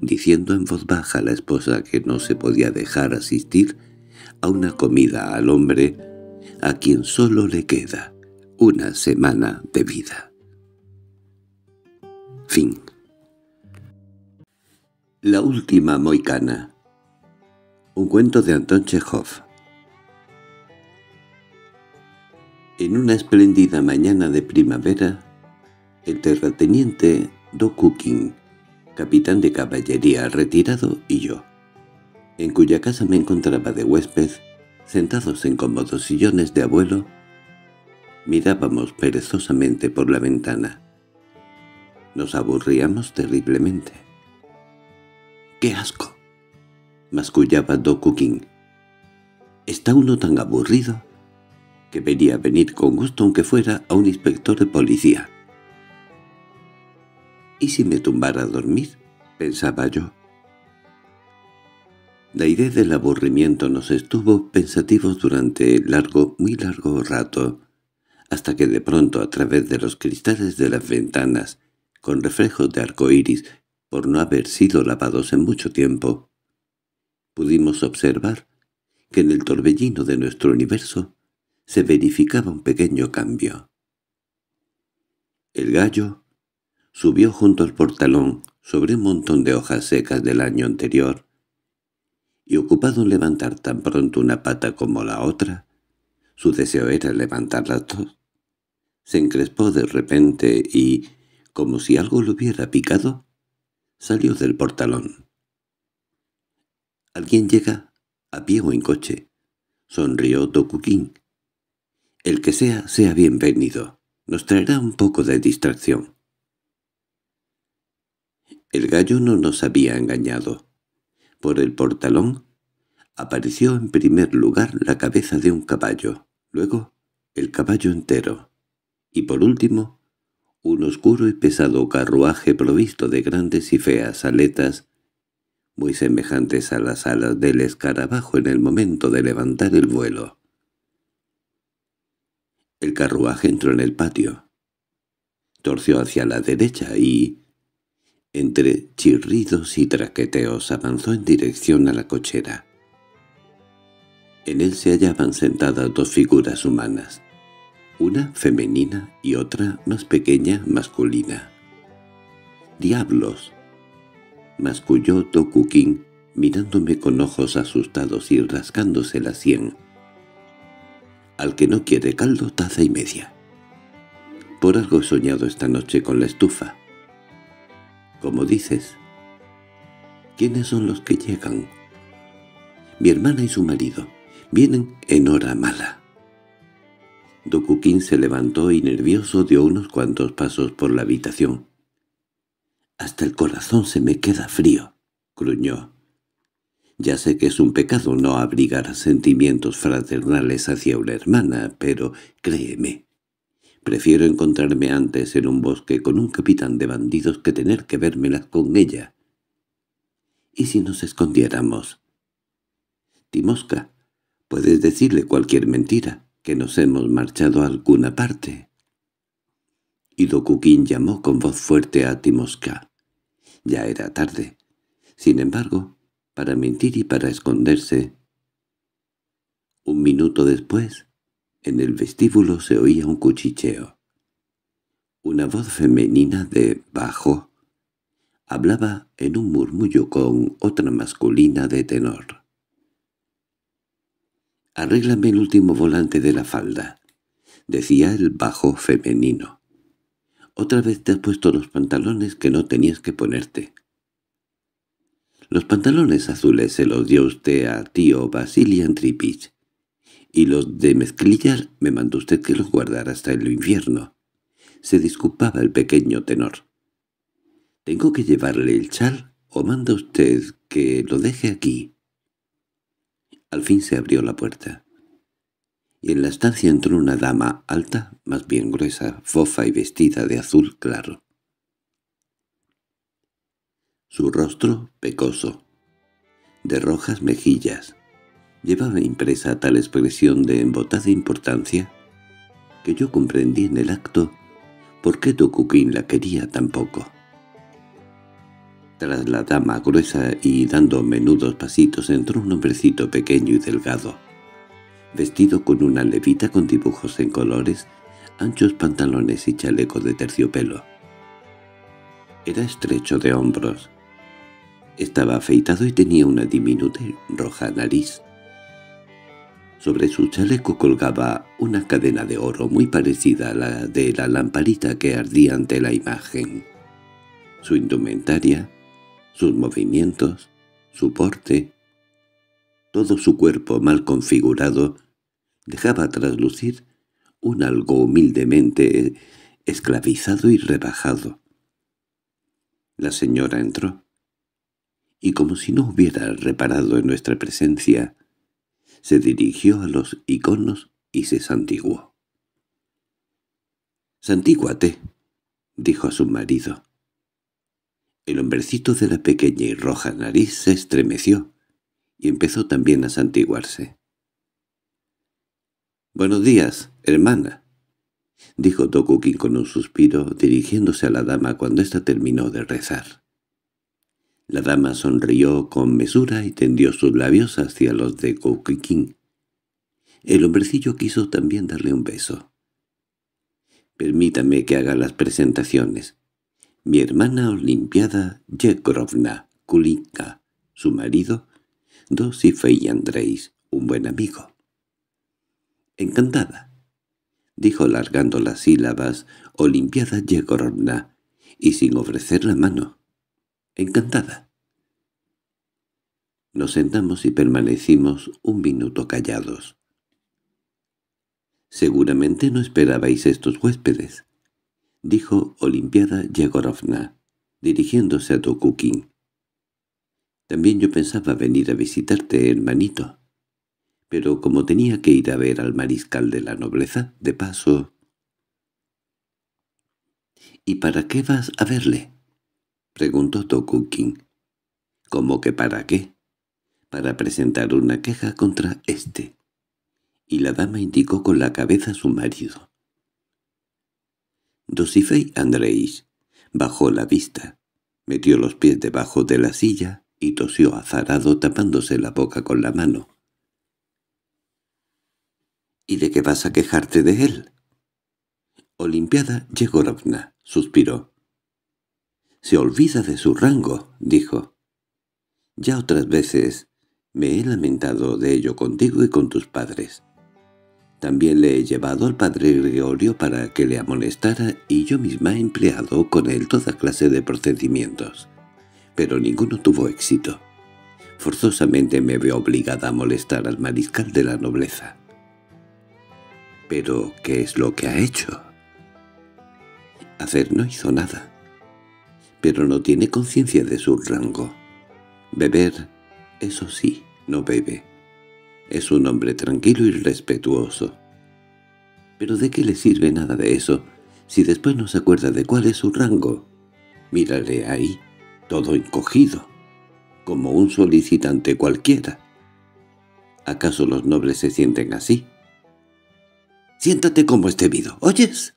diciendo en voz baja a la esposa que no se podía dejar asistir a una comida al hombre a quien solo le queda una semana de vida. Fin. La última moicana. Un cuento de Anton Chekhov. En una espléndida mañana de primavera, el terrateniente Dokukin, capitán de caballería retirado, y yo, en cuya casa me encontraba de huésped, sentados en cómodos sillones de abuelo, mirábamos perezosamente por la ventana. Nos aburríamos terriblemente. —¡Qué asco! —mascullaba Dokukin. —¿Está uno tan aburrido? que vería venir con gusto aunque fuera a un inspector de policía. ¿Y si me tumbara a dormir? pensaba yo. La idea del aburrimiento nos estuvo pensativos durante largo, muy largo rato, hasta que de pronto a través de los cristales de las ventanas, con reflejos de arco iris, por no haber sido lavados en mucho tiempo, pudimos observar que en el torbellino de nuestro universo se verificaba un pequeño cambio. El gallo subió junto al portalón sobre un montón de hojas secas del año anterior, y ocupado en levantar tan pronto una pata como la otra, su deseo era levantar las dos. Se encrespó de repente y, como si algo lo hubiera picado, salió del portalón. —¿Alguien llega? ¿A pie o en coche? —sonrió Dokukin. El que sea, sea bienvenido. Nos traerá un poco de distracción. El gallo no nos había engañado. Por el portalón apareció en primer lugar la cabeza de un caballo, luego el caballo entero, y por último un oscuro y pesado carruaje provisto de grandes y feas aletas, muy semejantes a las alas del escarabajo en el momento de levantar el vuelo. El carruaje entró en el patio. Torció hacia la derecha y, entre chirridos y traqueteos, avanzó en dirección a la cochera. En él se hallaban sentadas dos figuras humanas, una femenina y otra más pequeña, masculina. —¡Diablos! —masculló Dokukin, mirándome con ojos asustados y rascándose la sien. Al que no quiere caldo, taza y media. Por algo he soñado esta noche con la estufa. Como dices. ¿Quiénes son los que llegan? Mi hermana y su marido. Vienen en hora mala. Dokukin se levantó y nervioso dio unos cuantos pasos por la habitación. «Hasta el corazón se me queda frío», gruñó. Ya sé que es un pecado no abrigar sentimientos fraternales hacia una hermana, pero créeme, prefiero encontrarme antes en un bosque con un capitán de bandidos que tener que vérmelas con ella. ¿Y si nos escondiéramos? Timosca, puedes decirle cualquier mentira, que nos hemos marchado a alguna parte. Y Dokukin llamó con voz fuerte a Timosca. Ya era tarde. Sin embargo, para mentir y para esconderse. Un minuto después, en el vestíbulo se oía un cuchicheo. Una voz femenina de bajo hablaba en un murmullo con otra masculina de tenor. «Arréglame el último volante de la falda», decía el bajo femenino. «Otra vez te has puesto los pantalones que no tenías que ponerte». Los pantalones azules se los dio usted a tío Basilian Tripich, y los de mezclillas me mandó usted que los guardara hasta el infierno. se disculpaba el pequeño tenor. —¿Tengo que llevarle el chal o manda usted que lo deje aquí? Al fin se abrió la puerta. Y en la estancia entró una dama alta, más bien gruesa, fofa y vestida de azul claro. Su rostro, pecoso, de rojas mejillas, llevaba impresa tal expresión de embotada importancia que yo comprendí en el acto por qué Tokukin la quería tan poco. Tras la dama gruesa y dando menudos pasitos entró un hombrecito pequeño y delgado, vestido con una levita con dibujos en colores, anchos pantalones y chaleco de terciopelo. Era estrecho de hombros. Estaba afeitado y tenía una diminuta y roja nariz. Sobre su chaleco colgaba una cadena de oro muy parecida a la de la lamparita que ardía ante la imagen. Su indumentaria sus movimientos, su porte, todo su cuerpo mal configurado, dejaba traslucir un algo humildemente esclavizado y rebajado. La señora entró, y como si no hubiera reparado en nuestra presencia, se dirigió a los iconos y se santiguó. —Santíguate —dijo a su marido. El hombrecito de la pequeña y roja nariz se estremeció y empezó también a santiguarse. «Buenos días, hermana», dijo Tokukin con un suspiro, dirigiéndose a la dama cuando ésta terminó de rezar. La dama sonrió con mesura y tendió sus labios hacia los de Tokukin. El hombrecillo quiso también darle un beso. «Permítame que haga las presentaciones», mi hermana Olimpiada Yegrovna Kulinka, su marido, Dosifei Andréis, un buen amigo. —Encantada —dijo largando las sílabas Olimpiada Yegrovna, y sin ofrecer la mano. —Encantada. Nos sentamos y permanecimos un minuto callados. —Seguramente no esperabais estos huéspedes —dijo Olimpiada Yegorovna, dirigiéndose a Tokukin. —También yo pensaba venir a visitarte, hermanito. Pero como tenía que ir a ver al mariscal de la nobleza, de paso... —¿Y para qué vas a verle? —preguntó Tokukin. —¿Cómo que para qué? —Para presentar una queja contra éste. Y la dama indicó con la cabeza a su marido. Dosifei Andréis bajó la vista, metió los pies debajo de la silla y tosió azarado tapándose la boca con la mano. —¿Y de qué vas a quejarte de él? Olimpiada Yegorovna suspiró. —Se olvida de su rango —dijo. —Ya otras veces me he lamentado de ello contigo y con tus padres. También le he llevado al padre Gregorio para que le amonestara y yo misma he empleado con él toda clase de procedimientos. Pero ninguno tuvo éxito. Forzosamente me veo obligada a molestar al mariscal de la nobleza. ¿Pero qué es lo que ha hecho? Hacer no hizo nada. Pero no tiene conciencia de su rango. Beber, eso sí, no bebe. Es un hombre tranquilo y respetuoso. ¿Pero de qué le sirve nada de eso, si después no se acuerda de cuál es su rango? Mírale ahí, todo encogido, como un solicitante cualquiera. ¿Acaso los nobles se sienten así? —Siéntate como este vido, ¿oyes?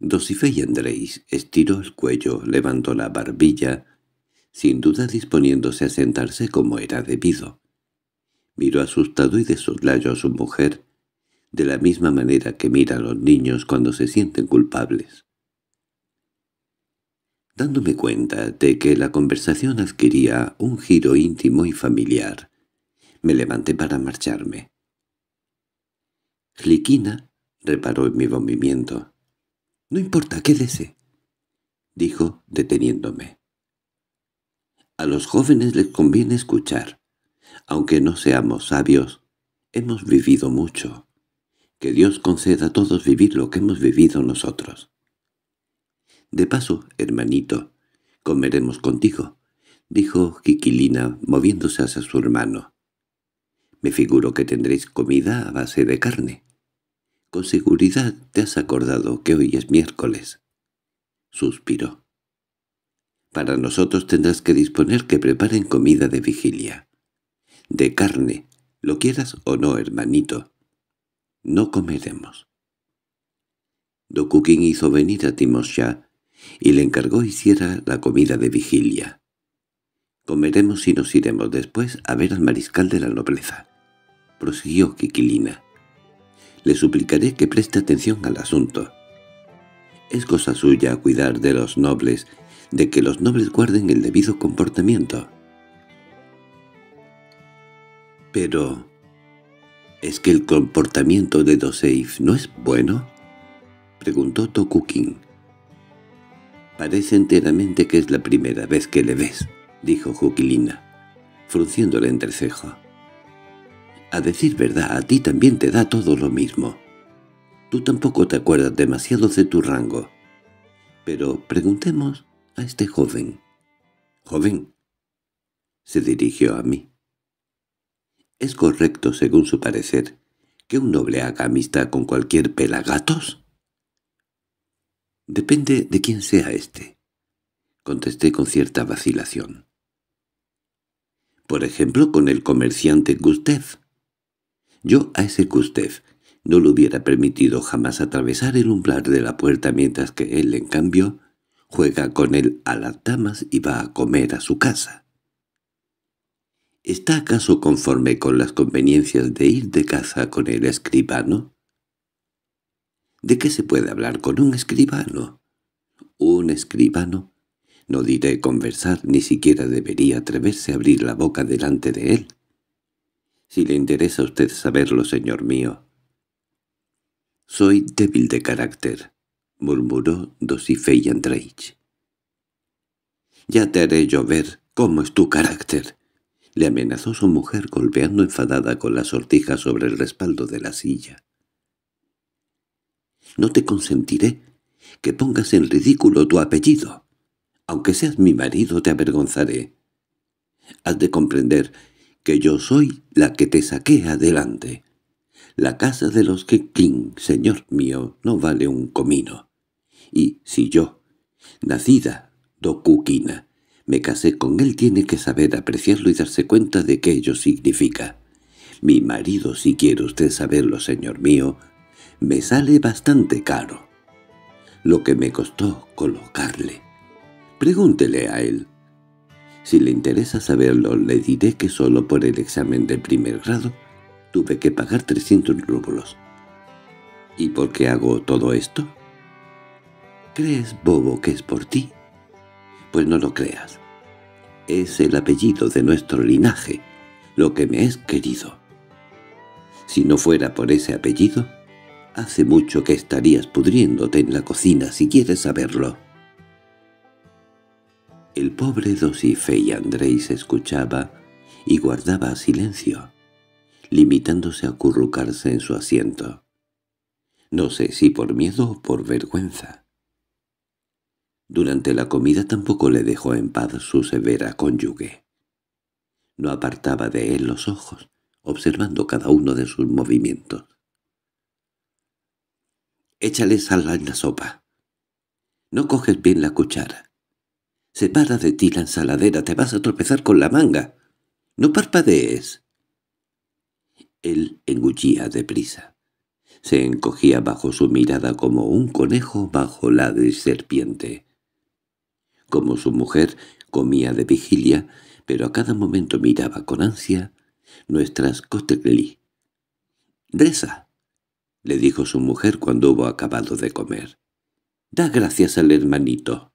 Dosifei Andréis estiró el cuello, levantó la barbilla, sin duda disponiéndose a sentarse como era debido. Miró asustado y de soslayo a su mujer, de la misma manera que mira a los niños cuando se sienten culpables. Dándome cuenta de que la conversación adquiría un giro íntimo y familiar, me levanté para marcharme. Jliquina reparó en mi movimiento. —No importa, quédese —dijo, deteniéndome. A los jóvenes les conviene escuchar. Aunque no seamos sabios, hemos vivido mucho. Que Dios conceda a todos vivir lo que hemos vivido nosotros. De paso, hermanito, comeremos contigo, dijo Quiquilina, moviéndose hacia su hermano. Me figuro que tendréis comida a base de carne. Con seguridad te has acordado que hoy es miércoles. Suspiró. Para nosotros tendrás que disponer que preparen comida de vigilia. De carne, lo quieras o no, hermanito. No comeremos. Dokukin hizo venir a Timosha y le encargó hiciera la comida de vigilia. Comeremos y nos iremos después a ver al mariscal de la nobleza prosiguió Kikilina. Le suplicaré que preste atención al asunto. Es cosa suya cuidar de los nobles, de que los nobles guarden el debido comportamiento. Pero... ¿Es que el comportamiento de Doseif no es bueno? Preguntó Tokukin. Parece enteramente que es la primera vez que le ves, dijo Jukilina, frunciendo el entrecejo. A decir verdad, a ti también te da todo lo mismo. Tú tampoco te acuerdas demasiado de tu rango. Pero preguntemos a este joven. —¿Joven? —se dirigió a mí. —¿Es correcto, según su parecer, que un noble haga amistad con cualquier pelagatos? —Depende de quién sea éste —contesté con cierta vacilación. —Por ejemplo, con el comerciante Gustev. Yo a ese Gustev no le hubiera permitido jamás atravesar el umbral de la puerta mientras que él, en cambio, juega con él a las damas y va a comer a su casa. ¿Está acaso conforme con las conveniencias de ir de caza con el escribano? ¿De qué se puede hablar con un escribano? Un escribano, no diré conversar, ni siquiera debería atreverse a abrir la boca delante de él si le interesa a usted saberlo, señor mío. —Soy débil de carácter —murmuró Dosifei Andreich. —Ya te haré yo ver cómo es tu carácter —le amenazó su mujer golpeando enfadada con la sortija sobre el respaldo de la silla. —No te consentiré que pongas en ridículo tu apellido. Aunque seas mi marido te avergonzaré. Has de comprender que yo soy la que te saqué adelante. La casa de los King, señor mío, no vale un comino. Y si yo, nacida Dokukina, me casé con él tiene que saber apreciarlo y darse cuenta de qué ello significa. Mi marido, si quiere usted saberlo, señor mío, me sale bastante caro. Lo que me costó colocarle. Pregúntele a él. Si le interesa saberlo, le diré que solo por el examen de primer grado tuve que pagar 300 rublos. ¿Y por qué hago todo esto? ¿Crees, bobo, que es por ti? Pues no lo creas. Es el apellido de nuestro linaje, lo que me es querido. Si no fuera por ese apellido, hace mucho que estarías pudriéndote en la cocina si quieres saberlo. El pobre Dosife y Andrés escuchaba y guardaba silencio, limitándose a acurrucarse en su asiento. No sé si por miedo o por vergüenza. Durante la comida tampoco le dejó en paz su severa cónyuge. No apartaba de él los ojos, observando cada uno de sus movimientos. «Échale sal en la sopa. No coges bien la cuchara. Separa de ti la ensaladera, te vas a tropezar con la manga. No parpadees. Él engullía deprisa. Se encogía bajo su mirada como un conejo bajo la de serpiente. Como su mujer comía de vigilia, pero a cada momento miraba con ansia nuestras cotegli. —Reza —le dijo su mujer cuando hubo acabado de comer—. Da gracias al hermanito.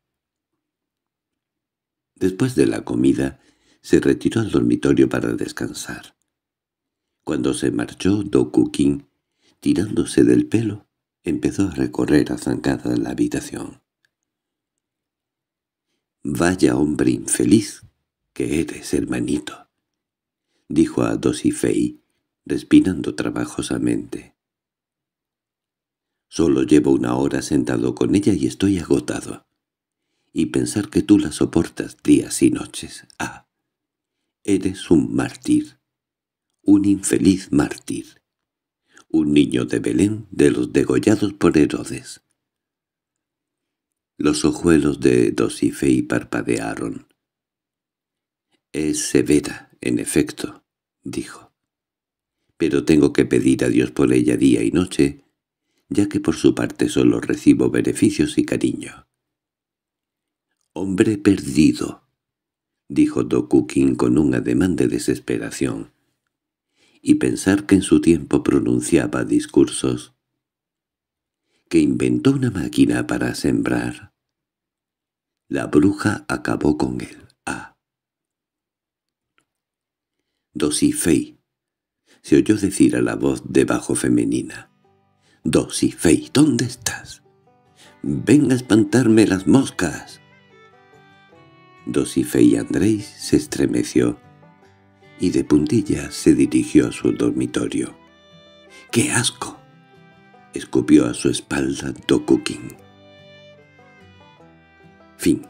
Después de la comida, se retiró al dormitorio para descansar. Cuando se marchó Dokukin, tirándose del pelo, empezó a recorrer azancada la habitación. «Vaya hombre infeliz que eres, hermanito», dijo a Dosifei, respirando trabajosamente. Solo llevo una hora sentado con ella y estoy agotado. Y pensar que tú la soportas días y noches. Ah, eres un mártir. Un infeliz mártir. Un niño de Belén de los degollados por Herodes. Los ojuelos de Dosifei parpadearon. «Es severa, en efecto», dijo. «Pero tengo que pedir a Dios por ella día y noche, ya que por su parte solo recibo beneficios y cariño». «Hombre perdido», dijo Dokukin con un ademán de desesperación. Y pensar que en su tiempo pronunciaba discursos, que inventó una máquina para sembrar. La bruja acabó con él. Ah. Dosifei. Se oyó decir a la voz de bajo femenina. Dosifei, ¿dónde estás? Ven a espantarme las moscas. Dosifei Andréis se estremeció y de puntillas se dirigió a su dormitorio. ¡Qué asco! Escupió a su espalda Dokukin. Fin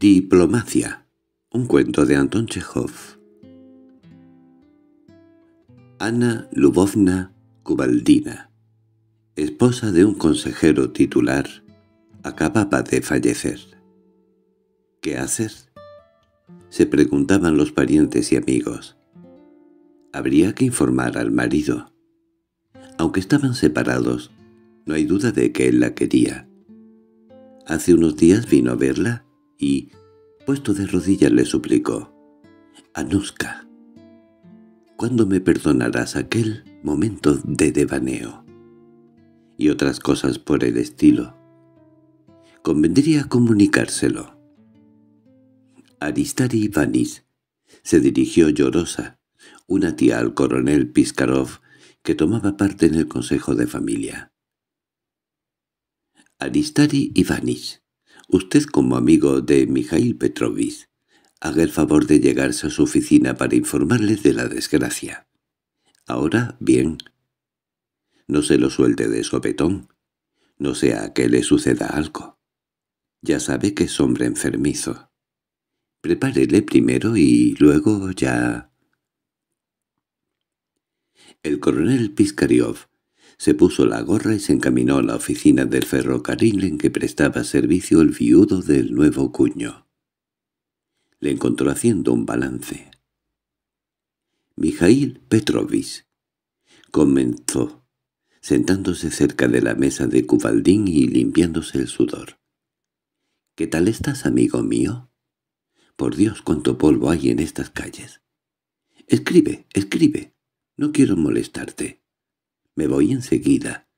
Diplomacia. Un cuento de Anton Chekhov. Ana Lubovna Kubaldina, esposa de un consejero titular, acababa de fallecer. ¿Qué hacer? Se preguntaban los parientes y amigos. Habría que informar al marido. Aunque estaban separados, no hay duda de que él la quería. Hace unos días vino a verla y, puesto de rodillas, le suplicó, «Anuska, ¿cuándo me perdonarás aquel momento de devaneo?» y otras cosas por el estilo. Convendría comunicárselo. Aristari Ivanis se dirigió llorosa, una tía al coronel Piskarov, que tomaba parte en el consejo de familia. Aristari Ivanis, Usted como amigo de Mikhail Petrovich, haga el favor de llegarse a su oficina para informarle de la desgracia. Ahora, bien. No se lo suelte de sopetón, no sea que le suceda algo. Ya sabe que es hombre enfermizo. Prepárele primero y luego ya... El coronel Piskariov se puso la gorra y se encaminó a la oficina del ferrocarril en que prestaba servicio el viudo del nuevo cuño. Le encontró haciendo un balance. Mijail Petrovich comenzó, sentándose cerca de la mesa de Cubaldín y limpiándose el sudor. —¿Qué tal estás, amigo mío? Por Dios, cuánto polvo hay en estas calles. Escribe, escribe. No quiero molestarte. Me voy enseguida.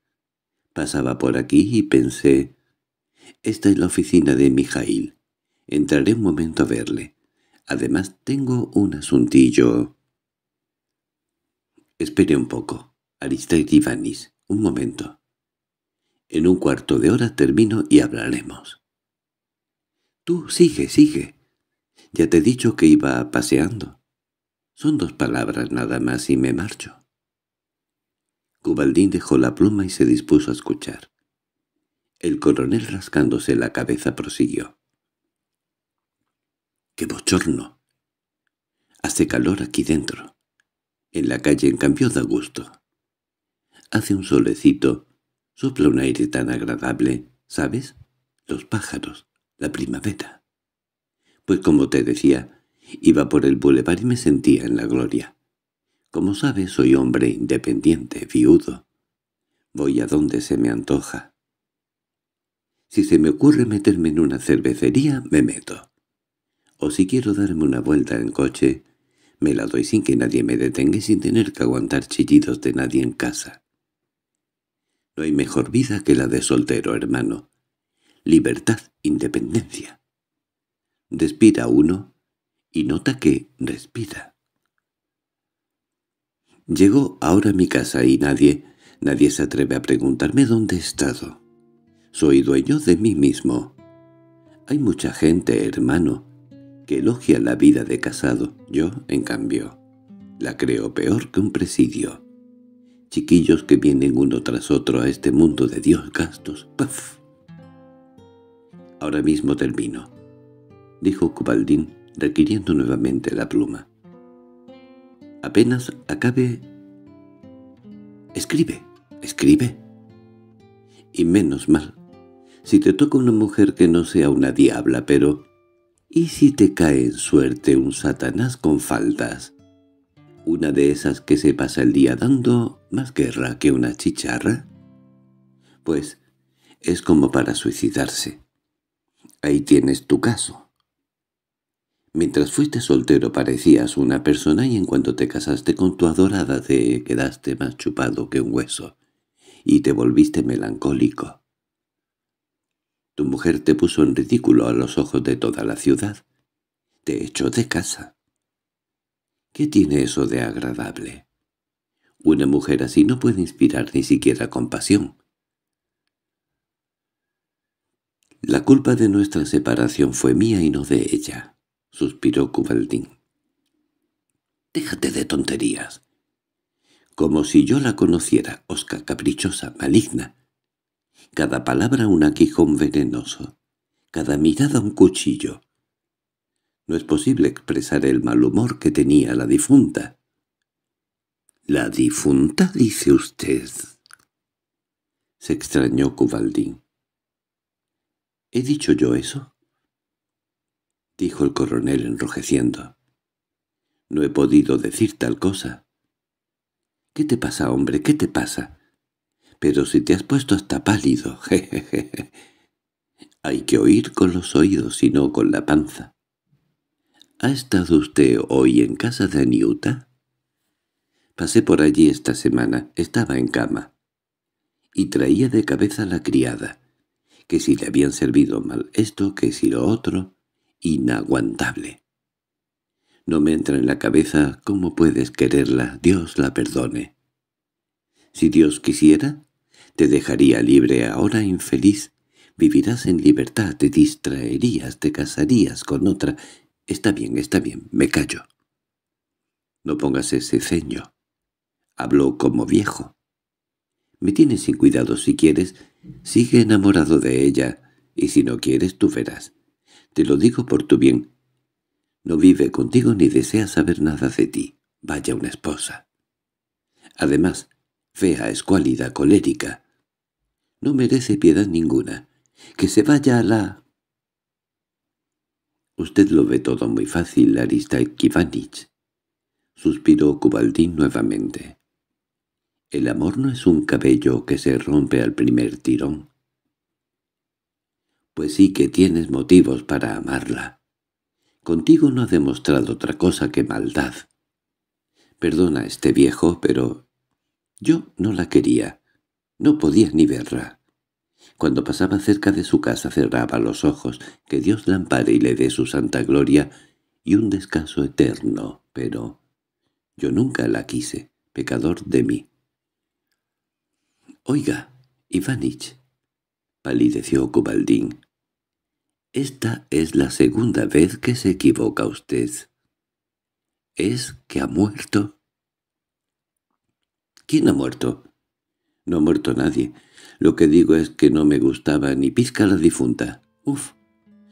Pasaba por aquí y pensé... Esta es la oficina de Mijail. Entraré un momento a verle. Además tengo un asuntillo... Espere un poco. Aristide Ivanis. Un momento. En un cuarto de hora termino y hablaremos. Tú sigue, sigue. Ya te he dicho que iba paseando. Son dos palabras nada más y me marcho. Cubaldín dejó la pluma y se dispuso a escuchar. El coronel rascándose la cabeza prosiguió. ¡Qué bochorno! Hace calor aquí dentro. En la calle, en cambio, da gusto. Hace un solecito, sopla un aire tan agradable, ¿sabes? Los pájaros, la primavera. Pues como te decía, iba por el bulevar y me sentía en la gloria. Como sabes, soy hombre independiente, viudo. Voy a donde se me antoja. Si se me ocurre meterme en una cervecería, me meto. O si quiero darme una vuelta en coche, me la doy sin que nadie me detenga y sin tener que aguantar chillidos de nadie en casa. No hay mejor vida que la de soltero, hermano. Libertad, independencia. Respira uno y nota que respira. Llegó ahora a mi casa y nadie, nadie se atreve a preguntarme dónde he estado. Soy dueño de mí mismo. Hay mucha gente, hermano, que elogia la vida de casado. Yo, en cambio, la creo peor que un presidio. Chiquillos que vienen uno tras otro a este mundo de Dios gastos. ¡Paf! Ahora mismo termino, dijo Cubaldín, requiriendo nuevamente la pluma. Apenas acabe... Escribe, escribe. Y menos mal, si te toca una mujer que no sea una diabla, pero... ¿Y si te cae en suerte un satanás con faldas? ¿Una de esas que se pasa el día dando más guerra que una chicharra? Pues es como para suicidarse. Ahí tienes tu caso. Mientras fuiste soltero parecías una persona y en cuanto te casaste con tu adorada te quedaste más chupado que un hueso y te volviste melancólico. Tu mujer te puso en ridículo a los ojos de toda la ciudad. Te echó de casa. ¿Qué tiene eso de agradable? Una mujer así no puede inspirar ni siquiera compasión. La culpa de nuestra separación fue mía y no de ella, suspiró Cubaldín. Déjate de tonterías. Como si yo la conociera, osca caprichosa, maligna, cada palabra un aguijón venenoso, cada mirada un cuchillo. No es posible expresar el mal humor que tenía la difunta. —¿La difunta, dice usted? Se extrañó Cubaldín. —¿He dicho yo eso? —dijo el coronel enrojeciendo. —No he podido decir tal cosa. —¿Qué te pasa, hombre? ¿Qué te pasa? Pero si te has puesto hasta pálido, [laughs] jejeje. Hay que oír con los oídos y no con la panza. ¿Ha estado usted hoy en casa de Aniuta? Pasé por allí esta semana, estaba en cama. Y traía de cabeza a la criada, que si le habían servido mal esto, que si lo otro, inaguantable. No me entra en la cabeza cómo puedes quererla, Dios la perdone. Si Dios quisiera, te dejaría libre ahora infeliz. Vivirás en libertad, te distraerías, te casarías con otra. Está bien, está bien, me callo. No pongas ese ceño. Hablo como viejo. Me tienes sin cuidado si quieres. Sigue enamorado de ella, y si no quieres tú verás. Te lo digo por tu bien. No vive contigo ni desea saber nada de ti. Vaya una esposa. Además, fea, escuálida, colérica. No merece piedad ninguna. Que se vaya a la... Usted lo ve todo muy fácil, Arista Ivanich. Suspiró Kubaldín nuevamente. El amor no es un cabello que se rompe al primer tirón. Pues sí que tienes motivos para amarla. Contigo no ha demostrado otra cosa que maldad. Perdona este viejo, pero yo no la quería. No podía ni verla. Cuando pasaba cerca de su casa cerraba los ojos, que Dios la ampare y le dé su santa gloria y un descanso eterno, pero yo nunca la quise, pecador de mí. —Oiga, Ivanich —palideció Kubaldín—, esta es la segunda vez que se equivoca usted. ¿Es que ha muerto? ¿Quién ha muerto? No ha muerto nadie. Lo que digo es que no me gustaba ni pizca la difunta. Uf.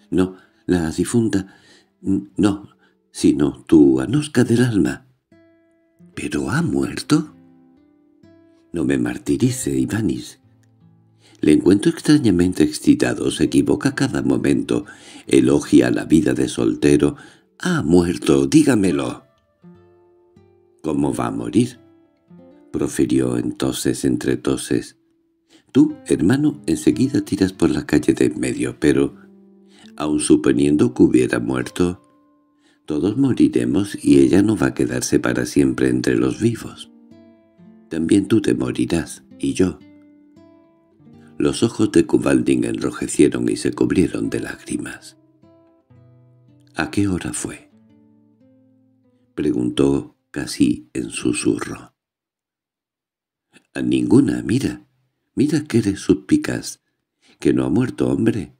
No, la difunta... No, sino tu anosca del alma. ¿Pero ha muerto? No me martirice, Ivanis. Le encuentro extrañamente excitado, se equivoca cada momento, elogia la vida de soltero. —¡Ha muerto! ¡Dígamelo! —¿Cómo va a morir? —profirió entonces entre toses. Tú, hermano, enseguida tiras por la calle de en medio, pero, aun suponiendo que hubiera muerto, todos moriremos y ella no va a quedarse para siempre entre los vivos. También tú te morirás, y yo. Los ojos de Cubaldín enrojecieron y se cubrieron de lágrimas. —¿A qué hora fue? —preguntó casi en susurro. —A ninguna, mira. Mira que eres suspicaz. Que no ha muerto, hombre.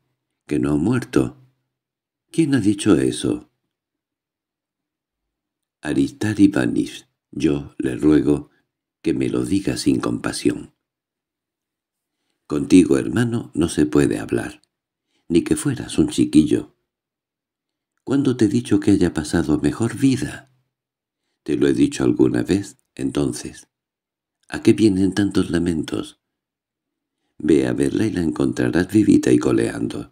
Que no ha muerto. ¿Quién ha dicho eso? Aristar Ivanis, yo le ruego que me lo diga sin compasión. Contigo, hermano, no se puede hablar, ni que fueras un chiquillo. ¿Cuándo te he dicho que haya pasado mejor vida? Te lo he dicho alguna vez, entonces. ¿A qué vienen tantos lamentos? Ve a verla y la encontrarás vivita y coleando.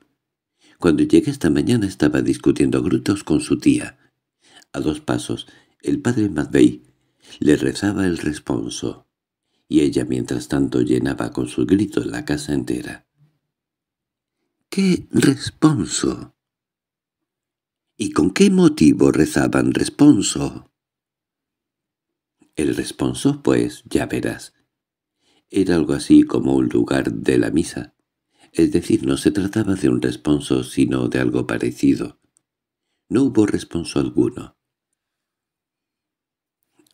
Cuando llegué esta mañana estaba discutiendo grutos con su tía. A dos pasos, el padre Madvey le rezaba el responso, y ella mientras tanto llenaba con sus gritos la casa entera. —¿Qué responso? —¿Y con qué motivo rezaban responso? El responso, pues, ya verás. Era algo así como un lugar de la misa. Es decir, no se trataba de un responso, sino de algo parecido. No hubo responso alguno.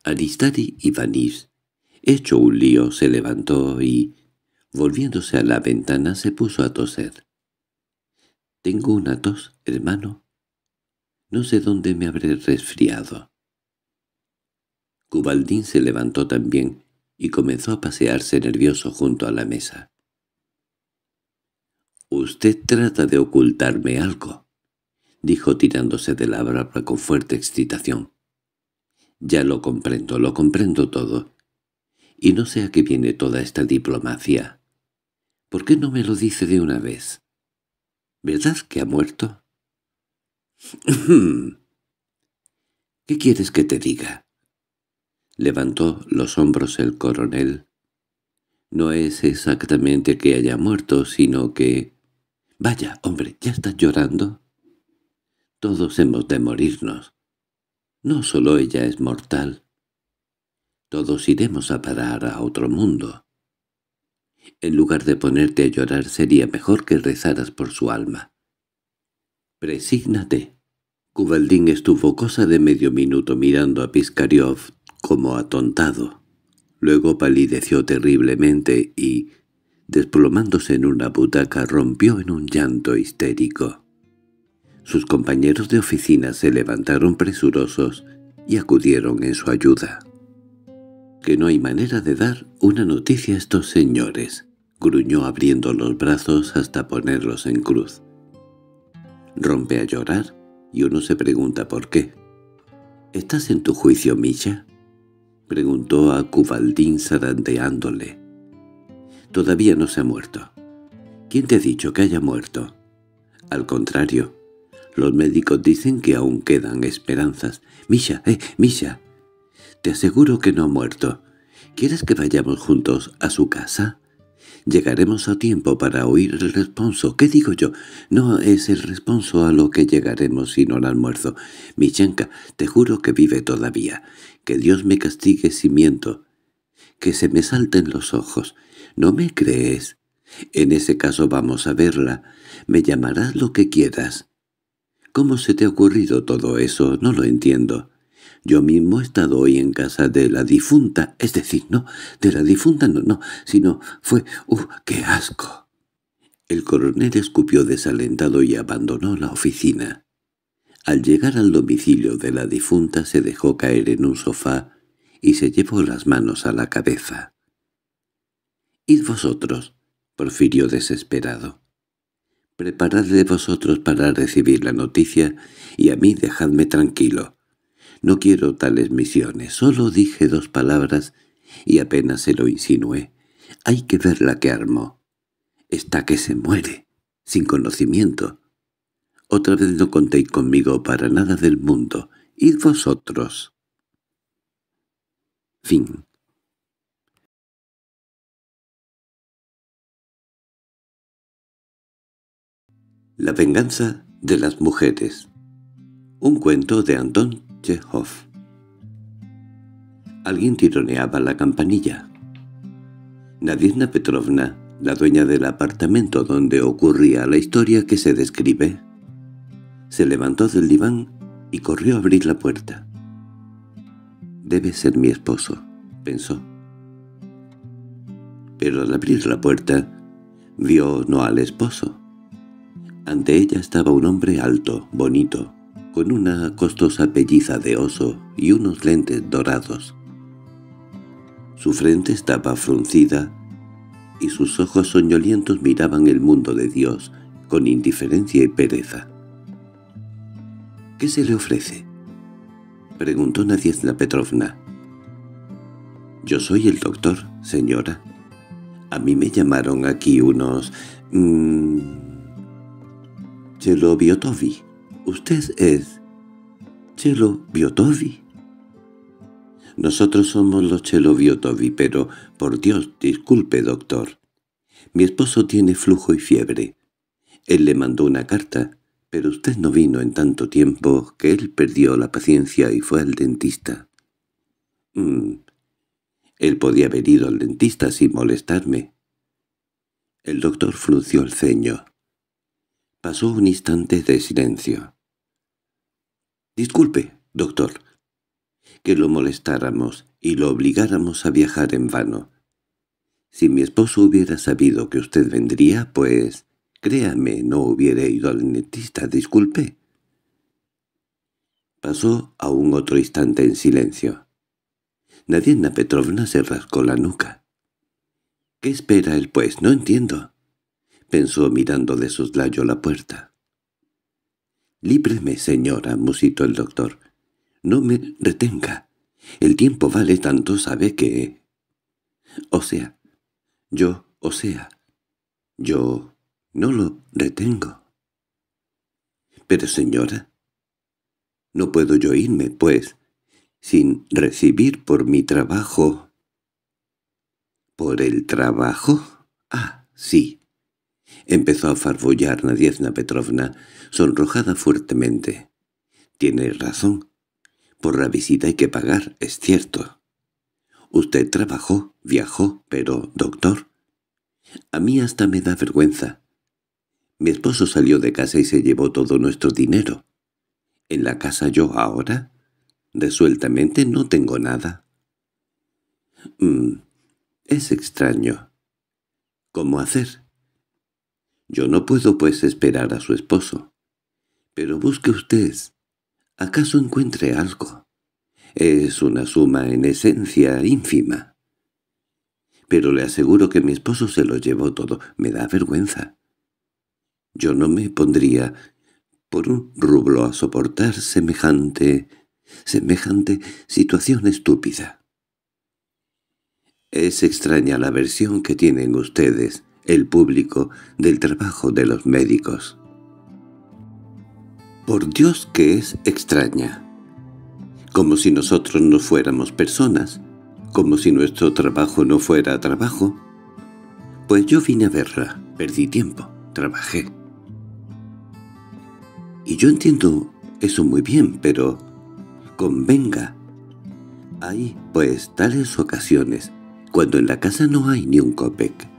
Aristari Ivanis, hecho un lío, se levantó y, volviéndose a la ventana, se puso a toser. —¿Tengo una tos, hermano? No sé dónde me habré resfriado. Cubaldín se levantó también y comenzó a pasearse nervioso junto a la mesa. «Usted trata de ocultarme algo», dijo tirándose de la barba con fuerte excitación. «Ya lo comprendo, lo comprendo todo. Y no sé a qué viene toda esta diplomacia. ¿Por qué no me lo dice de una vez? ¿Verdad que ha muerto?» [laughs] «¿Qué quieres que te diga?» Levantó los hombros el coronel. «No es exactamente que haya muerto, sino que Vaya, hombre, ¿ya estás llorando? Todos hemos de morirnos. No solo ella es mortal. Todos iremos a parar a otro mundo. En lugar de ponerte a llorar sería mejor que rezaras por su alma. Presígnate. Kubaldín estuvo cosa de medio minuto mirando a Piskariov como atontado. Luego palideció terriblemente y, Desplomándose en una butaca rompió en un llanto histérico. Sus compañeros de oficina se levantaron presurosos y acudieron en su ayuda. —Que no hay manera de dar una noticia a estos señores —gruñó abriendo los brazos hasta ponerlos en cruz. Rompe a llorar y uno se pregunta por qué. —¿Estás en tu juicio, Misha? —preguntó a Cubaldín zarandeándole. Todavía no se ha muerto. ¿Quién te ha dicho que haya muerto? Al contrario, los médicos dicen que aún quedan esperanzas. Misha, eh, Misha, te aseguro que no ha muerto. ¿Quieres que vayamos juntos a su casa? Llegaremos a tiempo para oír el responso. ¿Qué digo yo? No es el responso a lo que llegaremos sino al almuerzo. Michenka, te juro que vive todavía. Que Dios me castigue si miento. Que se me salten los ojos. ¿No me crees? En ese caso vamos a verla. Me llamarás lo que quieras. ¿Cómo se te ha ocurrido todo eso? No lo entiendo. Yo mismo he estado hoy en casa de la difunta, es decir, no, de la difunta no, no, sino fue... ¡Uh, qué asco! El coronel escupió desalentado y abandonó la oficina. Al llegar al domicilio de la difunta se dejó caer en un sofá y se llevó las manos a la cabeza. «Id vosotros», profirió desesperado. «Preparadle vosotros para recibir la noticia y a mí dejadme tranquilo. No quiero tales misiones, solo dije dos palabras y apenas se lo insinué. Hay que ver la que armó. Está que se muere, sin conocimiento. Otra vez no contéis conmigo para nada del mundo. Id vosotros». Fin La venganza de las mujeres. Un cuento de Anton Alguien tironeaba la campanilla. Nadina Petrovna, la dueña del apartamento donde ocurría la historia que se describe, se levantó del diván y corrió a abrir la puerta. «Debe ser mi esposo», pensó. Pero al abrir la puerta, vio no al esposo, ante ella estaba un hombre alto, bonito, con una costosa pelliza de oso y unos lentes dorados. Su frente estaba fruncida y sus ojos soñolientos miraban el mundo de Dios con indiferencia y pereza. —¿Qué se le ofrece? —preguntó Nadiezna Petrovna. —Yo soy el doctor, señora. A mí me llamaron aquí unos... Mmm. Usted es... Chelo Biotovi. Nosotros somos los Chelo Biotovi, pero, por Dios, disculpe, doctor. Mi esposo tiene flujo y fiebre. Él le mandó una carta, pero usted no vino en tanto tiempo que él perdió la paciencia y fue al dentista. Mm. Él podía haber ido al dentista sin molestarme. El doctor frunció el ceño. Pasó un instante de silencio. «Disculpe, doctor, que lo molestáramos y lo obligáramos a viajar en vano. Si mi esposo hubiera sabido que usted vendría, pues Créame, no hubiera ido al dentista, disculpe. Pasó aún otro instante en silencio. Nadiena Petrovna se rascó la nuca. —¿Qué espera él, pues? No entiendo —pensó mirando de soslayo la puerta. —Líbreme, señora —musitó el doctor—. No me retenga. El tiempo vale tanto, sabe que... O sea, yo, o sea, yo no lo retengo. Pero señora, no puedo yo irme, pues, sin recibir por mi trabajo... ¿Por el trabajo? Ah, sí. Empezó a farfullar Nadiezna Petrovna, sonrojada fuertemente. Tiene razón. Por la visita hay que pagar, es cierto. Usted trabajó, viajó, pero, doctor, a mí hasta me da vergüenza. Mi esposo salió de casa y se llevó todo nuestro dinero. ¿En la casa yo ahora? Resueltamente no tengo nada. Mm, es extraño. ¿Cómo hacer? Yo no puedo pues esperar a su esposo. Pero busque usted. ¿Acaso encuentre algo? Es una suma en esencia ínfima. Pero le aseguro que mi esposo se lo llevó todo. Me da vergüenza. Yo no me pondría por un rublo a soportar semejante... semejante situación estúpida. Es extraña la versión que tienen ustedes, el público, del trabajo de los médicos. Por Dios que es extraña. Como si nosotros no fuéramos personas, como si nuestro trabajo no fuera trabajo. Pues yo vine a verla, perdí tiempo, trabajé. Y yo entiendo eso muy bien, pero convenga. Hay, pues, tales ocasiones, cuando en la casa no hay ni un copec.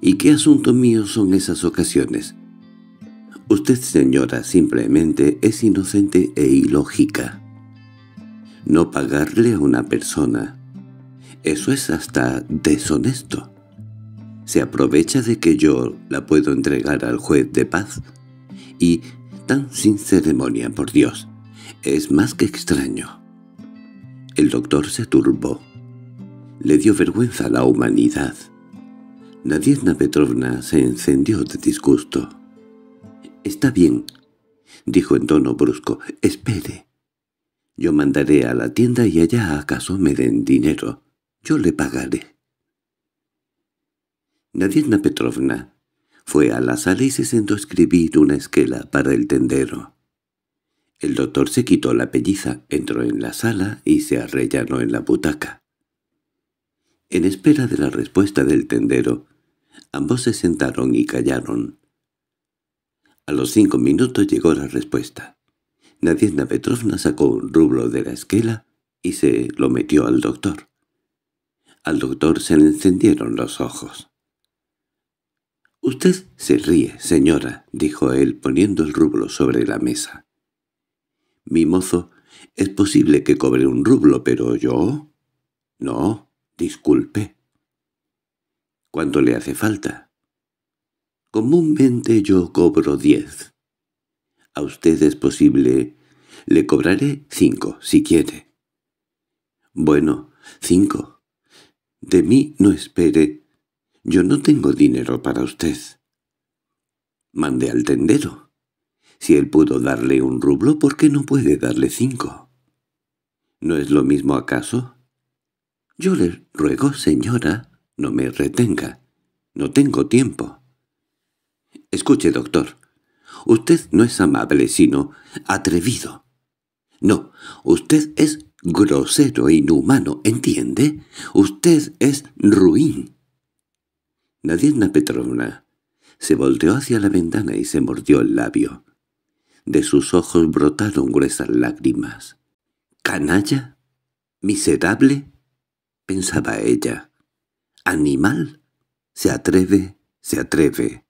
¿Y qué asunto mío son esas ocasiones? Usted, señora, simplemente es inocente e ilógica. No pagarle a una persona. Eso es hasta deshonesto. Se aprovecha de que yo la puedo entregar al juez de paz y tan sin ceremonia, por Dios. Es más que extraño. El doctor se turbó. Le dio vergüenza a la humanidad. Nadiezna Petrovna se encendió de disgusto. «Está bien», dijo en tono brusco. «Espere. Yo mandaré a la tienda y allá acaso me den dinero. Yo le pagaré». Nadiezna Petrovna fue a la sala y se sentó a escribir una esquela para el tendero. El doctor se quitó la pelliza, entró en la sala y se arrellanó en la butaca. En espera de la respuesta del tendero, ambos se sentaron y callaron. A los cinco minutos llegó la respuesta. Nadiezna Petrovna sacó un rublo de la esquela y se lo metió al doctor. Al doctor se le encendieron los ojos. —Usted se ríe, señora —dijo él poniendo el rublo sobre la mesa. —Mi mozo, es posible que cobre un rublo, pero yo... No, disculpe. —¿Cuánto le hace falta? —Comúnmente yo cobro diez. A usted es posible. Le cobraré cinco, si quiere. Bueno, cinco. De mí no espere. Yo no tengo dinero para usted. Mande al tendero. Si él pudo darle un rublo, ¿por qué no puede darle cinco? ¿No es lo mismo acaso? Yo le ruego, señora, no me retenga. No tengo tiempo. Escuche, doctor. Usted no es amable, sino atrevido. No, usted es grosero e inhumano, ¿entiende? Usted es ruin. Nadiezna Petrovna se volteó hacia la ventana y se mordió el labio. De sus ojos brotaron gruesas lágrimas. —¿Canalla? ¿Miserable? —pensaba ella. —¿Animal? Se atreve, se atreve.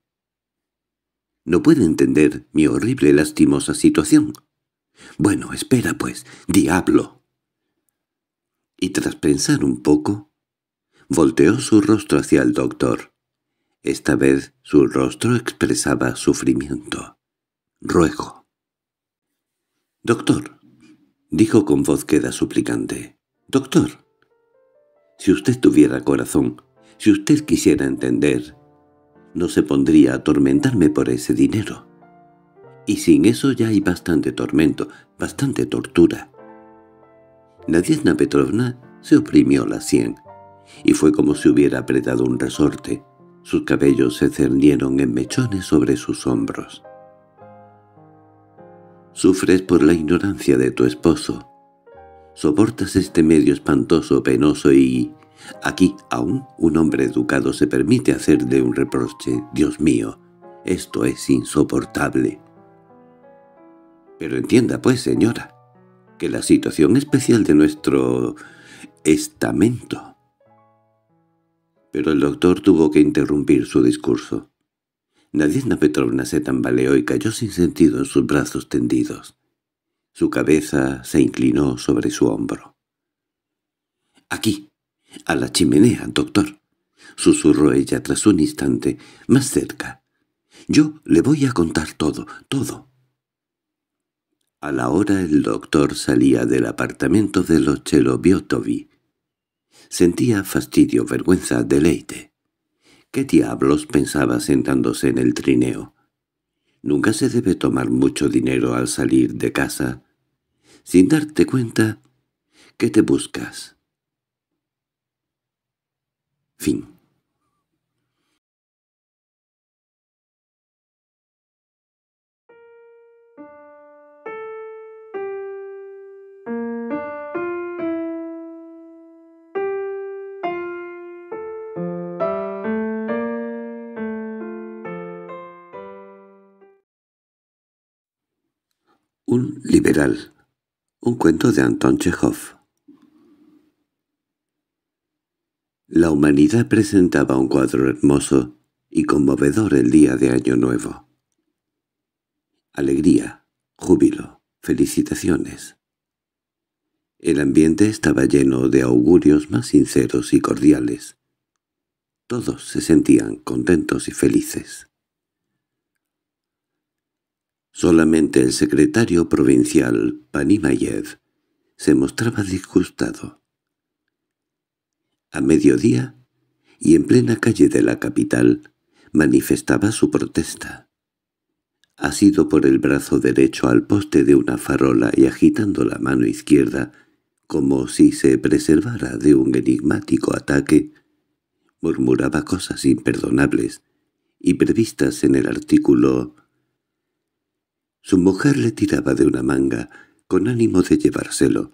No puede entender mi horrible lastimosa situación. Bueno, espera pues, diablo. Y tras pensar un poco, volteó su rostro hacia el doctor. Esta vez su rostro expresaba sufrimiento. Ruego. —Doctor —dijo con voz queda suplicante—, doctor, si usted tuviera corazón, si usted quisiera entender, no se pondría a atormentarme por ese dinero. Y sin eso ya hay bastante tormento, bastante tortura. Nadiezna Petrovna se oprimió la sien, y fue como si hubiera apretado un resorte. Sus cabellos se cernieron en mechones sobre sus hombros. Sufres por la ignorancia de tu esposo. Soportas este medio espantoso, penoso y Aquí aún un hombre educado se permite hacerle un reproche. Dios mío, esto es insoportable. Pero entienda pues, señora, que la situación especial de nuestro estamento. Pero el doctor tuvo que interrumpir su discurso. Nadiezna Petrovna se tambaleó y cayó sin sentido en sus brazos tendidos. Su cabeza se inclinó sobre su hombro. «Aquí», —A la chimenea, doctor —susurró ella tras un instante, más cerca. —Yo le voy a contar todo, todo. A la hora el doctor salía del apartamento de los Cheloviotovi. Sentía fastidio, vergüenza, deleite. ¿Qué diablos pensaba sentándose en el trineo? Nunca se debe tomar mucho dinero al salir de casa. Sin darte cuenta, ¿qué te buscas? Fin. Un cuento de Anton Chekhov. La humanidad presentaba un cuadro hermoso y conmovedor el día de Año Nuevo. Alegría, júbilo, felicitaciones. El ambiente estaba lleno de augurios más sinceros y cordiales. Todos se sentían contentos y felices. Solamente el secretario provincial, Panimayev, se mostraba disgustado. A mediodía, y en plena calle de la capital, manifestaba su protesta. Asido por el brazo derecho al poste de una farola y agitando la mano izquierda, como si se preservara de un enigmático ataque, murmuraba cosas imperdonables y previstas en el artículo. Su mujer le tiraba de una manga, con ánimo de llevárselo.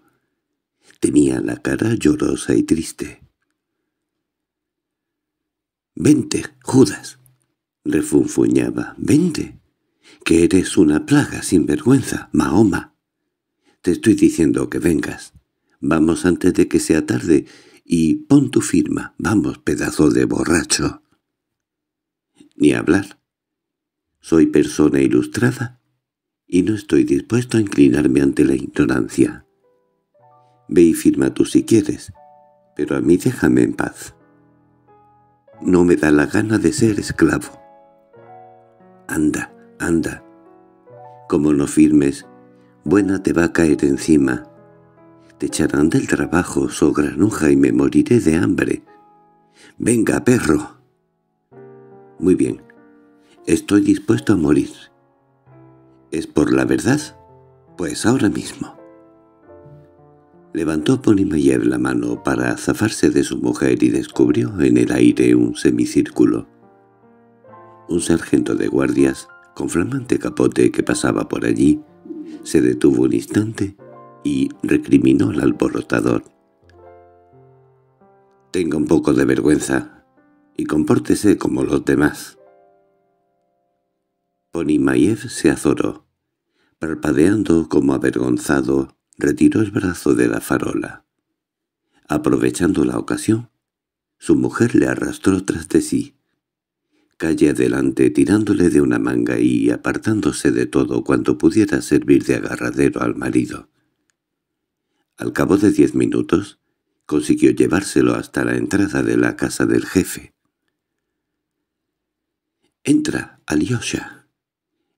Tenía la cara llorosa y triste. —Vente, Judas —refunfuñaba—, vente, que eres una plaga sin vergüenza, Mahoma. Te estoy diciendo que vengas. Vamos antes de que sea tarde y pon tu firma. Vamos, pedazo de borracho. Ni hablar. Soy persona ilustrada y no estoy dispuesto a inclinarme ante la ignorancia. Ve y firma tú si quieres, pero a mí déjame en paz. No me da la gana de ser esclavo. Anda, anda. Como no firmes, buena te va a caer encima. Te echarán del trabajo, so granuja, y me moriré de hambre. —¡Venga, perro! —Muy bien. Estoy dispuesto a morir. ¿Es por la verdad? Pues ahora mismo. Levantó Ponimayev la mano para zafarse de su mujer y descubrió en el aire un semicírculo. Un sargento de guardias, con flamante capote que pasaba por allí, se detuvo un instante y recriminó al alborotador. «Tenga un poco de vergüenza y compórtese como los demás». Ponimayev se azoró. Parpadeando como avergonzado, retiró el brazo de la farola. Aprovechando la ocasión, su mujer le arrastró tras de sí. Calle adelante tirándole de una manga y apartándose de todo cuanto pudiera servir de agarradero al marido. Al cabo de diez minutos, consiguió llevárselo hasta la entrada de la casa del jefe. «Entra, Alyosha»,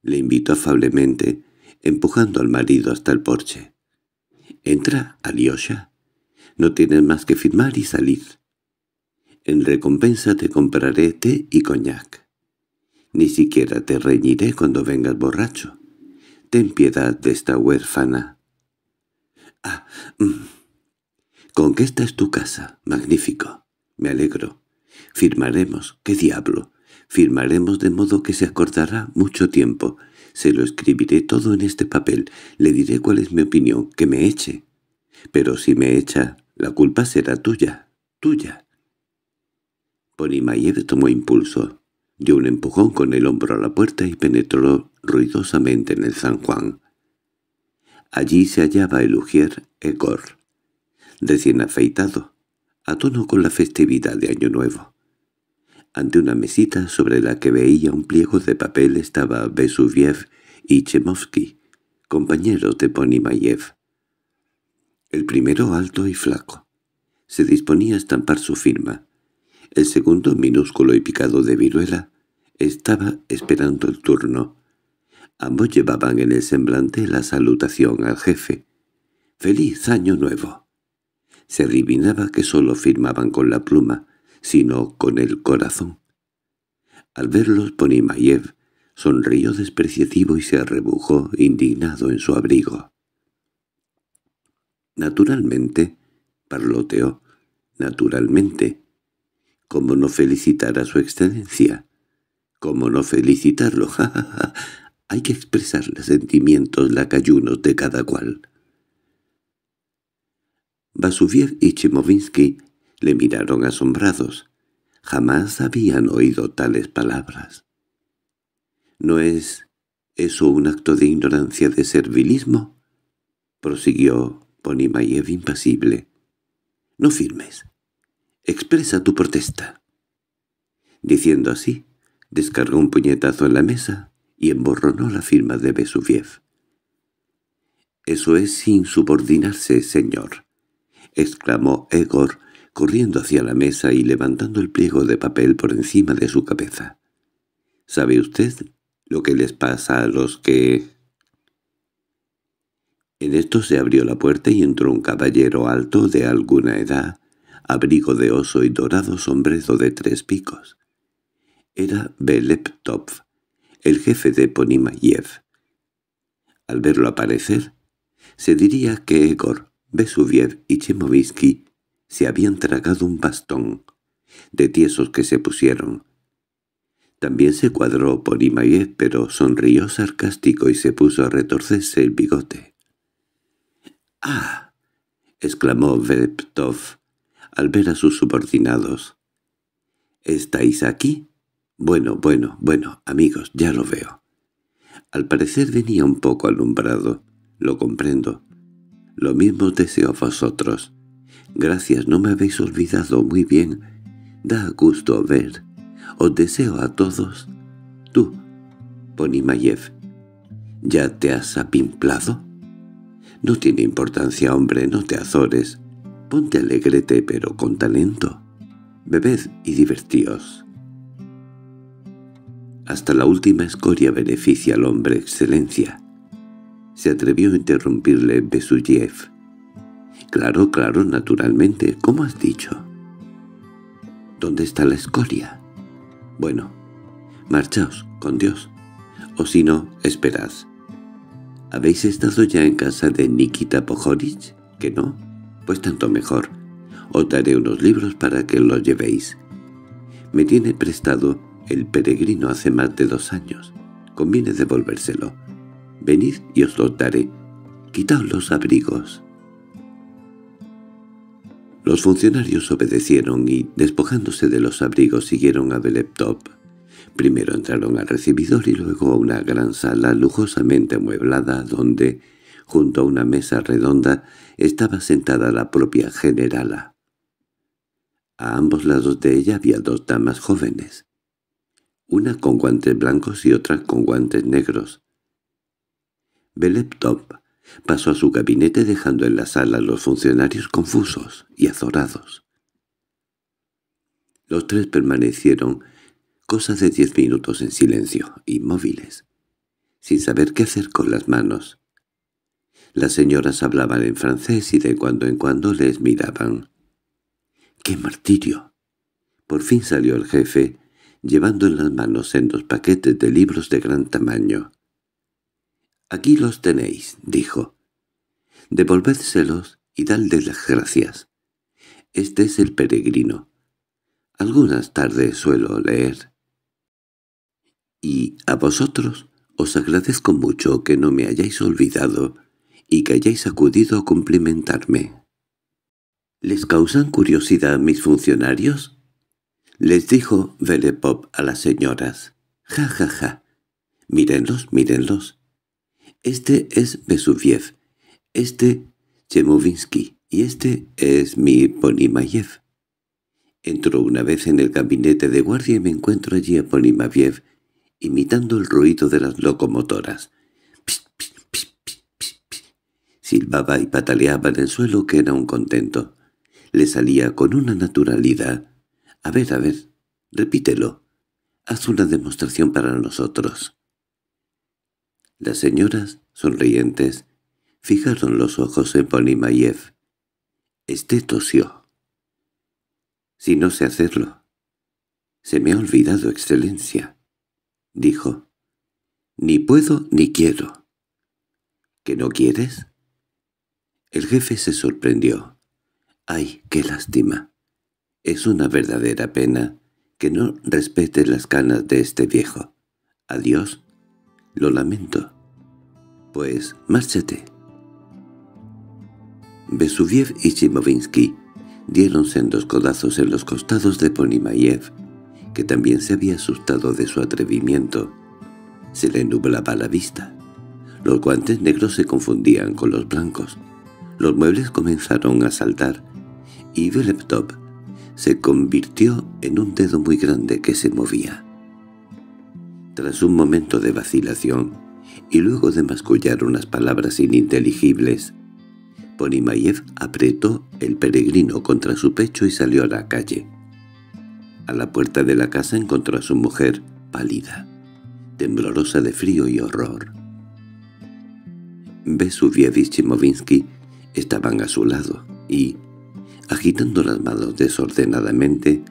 le invitó afablemente, empujando al marido hasta el porche. «Entra, Alyosha. No tienes más que firmar y salir. En recompensa te compraré té y coñac. Ni siquiera te reñiré cuando vengas borracho. Ten piedad de esta huérfana». «Ah, mm. con que esta es tu casa. Magnífico. Me alegro. Firmaremos. ¿Qué diablo? Firmaremos de modo que se acordará mucho tiempo se lo escribiré todo en este papel. Le diré cuál es mi opinión, que me eche. Pero si me echa, la culpa será tuya, tuya. Ponimayev tomó impulso, dio un empujón con el hombro a la puerta y penetró ruidosamente en el San Juan. Allí se hallaba el ujier Egor, recién afeitado, a tono con la festividad de Año Nuevo. Ante una mesita sobre la que veía un pliego de papel estaba Vesuviev y Chemovsky, compañeros de Ponimayev. El primero alto y flaco. Se disponía a estampar su firma. El segundo, minúsculo y picado de viruela, estaba esperando el turno. Ambos llevaban en el semblante la salutación al jefe. «¡Feliz Año Nuevo!». Se adivinaba que sólo firmaban con la pluma, sino con el corazón. Al verlos Ponimayev sonrió despreciativo y se arrebujó indignado en su abrigo. Naturalmente, parloteó, naturalmente. ¿Cómo no felicitar a su excelencia? ¿Cómo no felicitarlo? [laughs] ¡Ja, Hay que expresar los sentimientos lacayunos de cada cual. Vasuviev y Chimovinsky le miraron asombrados. Jamás habían oído tales palabras. ¿No es eso un acto de ignorancia de servilismo? prosiguió Ponimayev impasible. No firmes. Expresa tu protesta. Diciendo así, descargó un puñetazo en la mesa y emborronó la firma de Vesuviev. «Eso es insubordinarse, señor», exclamó Egor corriendo hacia la mesa y levantando el pliego de papel por encima de su cabeza. —¿Sabe usted lo que les pasa a los que...? En esto se abrió la puerta y entró un caballero alto de alguna edad, abrigo de oso y dorado sombrero de tres picos. Era Beleptov, el jefe de Ponimayev. Al verlo aparecer, se diría que Egor, Besuviev y Chemovisky se habían tragado un bastón, de tiesos que se pusieron. También se cuadró por Imayev, pero sonrió sarcástico y se puso a retorcerse el bigote. —¡Ah! —exclamó Veptov al ver a sus subordinados. —¿Estáis aquí? Bueno, bueno, bueno, amigos, ya lo veo. Al parecer venía un poco alumbrado. Lo comprendo. Lo mismo deseo a vosotros. Gracias, no me habéis olvidado muy bien. Da gusto ver. Os deseo a todos. Tú, Ponimayev, ¿ya te has apimplado? No tiene importancia, hombre, no te azores. Ponte alegrete, pero con talento. Bebed y divertíos. Hasta la última escoria beneficia al hombre excelencia. Se atrevió a interrumpirle Besuyev. —Claro, claro, naturalmente. ¿Cómo has dicho? ¿Dónde está la escoria? Bueno, marchaos, con Dios. O si no, esperad. ¿Habéis estado ya en casa de Nikita Pojorich? ¿Que no? Pues tanto mejor. Os daré unos libros para que los llevéis. Me tiene prestado el peregrino hace más de dos años. Conviene devolvérselo. Venid y os los daré. Quitaos los abrigos. Los funcionarios obedecieron y, despojándose de los abrigos, siguieron a Beleptop. Primero entraron al recibidor y luego a una gran sala lujosamente amueblada donde, junto a una mesa redonda, estaba sentada la propia generala. A ambos lados de ella había dos damas jóvenes, una con guantes blancos y otra con guantes negros. Beleptop pasó a su gabinete dejando en la sala a los funcionarios confusos y azorados. Los tres permanecieron cosas de diez minutos en silencio, inmóviles, sin saber qué hacer con las manos. Las señoras hablaban en francés y de cuando en cuando les miraban. ¡Qué martirio! Por fin salió el jefe, llevando en las manos sendos paquetes de libros de gran tamaño. «Aquí los tenéis», dijo. «Devolvédselos y dadle las gracias. Este es el peregrino. Algunas tardes suelo leer. Y a vosotros os agradezco mucho que no me hayáis olvidado y que hayáis acudido a cumplimentarme. ¿Les causan curiosidad mis funcionarios? Les dijo Velepop a las señoras. Ja, ja, ja. Mírenlos, mírenlos. Este es Vesuviev, este Chemovinsky y este es mi Ponimayev. Entro una vez en el gabinete de guardia y me encuentro allí a Ponimayev imitando el ruido de las locomotoras. Silbaba y pataleaba en el suelo que era un contento. Le salía con una naturalidad. A ver, a ver, repítelo. Haz una demostración para nosotros. Las señoras, sonrientes, fijaron los ojos en Ponimayev. Este tosió. Si no sé hacerlo. Se me ha olvidado, excelencia, dijo. Ni puedo ni quiero. ¿Que no quieres? El jefe se sorprendió. ¡Ay, qué lástima! Es una verdadera pena que no respete las canas de este viejo. Adiós. Lo lamento. Pues márchate. Vesuviev y Chimovinsky dieron sendos codazos en los costados de Ponimayev, que también se había asustado de su atrevimiento. Se le nublaba la vista. Los guantes negros se confundían con los blancos. Los muebles comenzaron a saltar y Veleptop se convirtió en un dedo muy grande que se movía. Tras un momento de vacilación, y luego de mascullar unas palabras ininteligibles, Ponimayev apretó el peregrino contra su pecho y salió a la calle. A la puerta de la casa encontró a su mujer, pálida, temblorosa de frío y horror. Vesuviev y Chimovinsky estaban a su lado y, agitando las manos desordenadamente,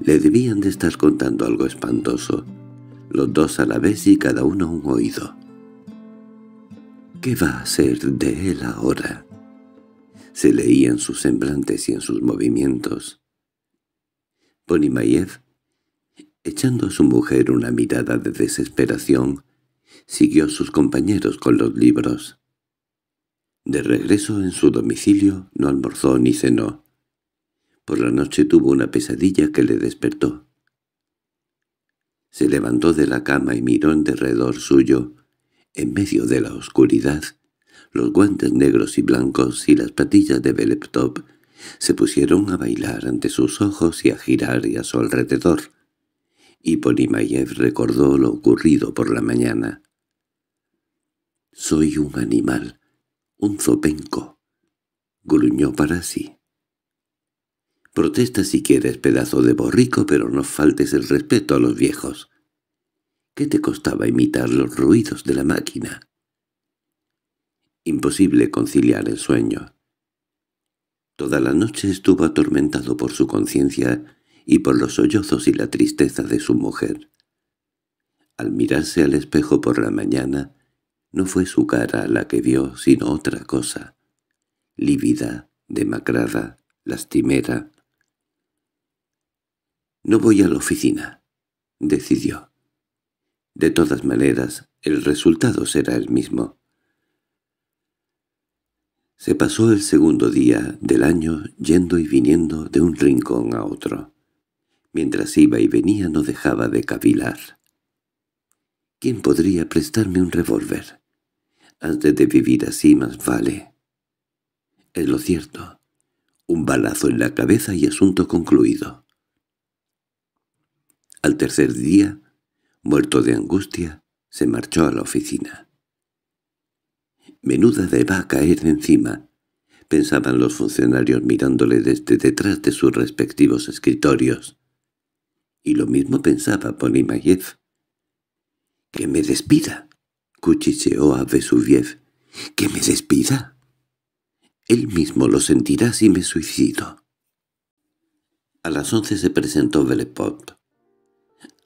le debían de estar contando algo espantoso, los dos a la vez y cada uno un oído. ¿Qué va a ser de él ahora? Se leía en sus semblantes y en sus movimientos. Ponimayev, echando a su mujer una mirada de desesperación, siguió a sus compañeros con los libros. De regreso en su domicilio no almorzó ni cenó. Por la noche tuvo una pesadilla que le despertó. Se levantó de la cama y miró en derredor suyo, en medio de la oscuridad, los guantes negros y blancos y las patillas de Beleptop se pusieron a bailar ante sus ojos y a girar y a su alrededor, y Ponimayev recordó lo ocurrido por la mañana. «Soy un animal, un zopenco», gruñó para sí. Protesta si quieres, pedazo de borrico, pero no faltes el respeto a los viejos. ¿Qué te costaba imitar los ruidos de la máquina? Imposible conciliar el sueño. Toda la noche estuvo atormentado por su conciencia y por los sollozos y la tristeza de su mujer. Al mirarse al espejo por la mañana, no fue su cara la que vio, sino otra cosa, lívida, demacrada, lastimera. «No voy a la oficina», decidió. «De todas maneras, el resultado será el mismo». Se pasó el segundo día del año yendo y viniendo de un rincón a otro. Mientras iba y venía no dejaba de cavilar. ¿Quién podría prestarme un revólver? Antes de vivir así más vale. Es lo cierto. Un balazo en la cabeza y asunto concluido. Al tercer día, muerto de angustia, se marchó a la oficina. Menuda de va a caer encima, pensaban los funcionarios mirándole desde detrás de sus respectivos escritorios. Y lo mismo pensaba Ponimayev. —¡Que me despida! —cuchicheó a Vesuviev. —¿Que me despida? Él mismo lo sentirá si me suicido. A las once se presentó Velepot.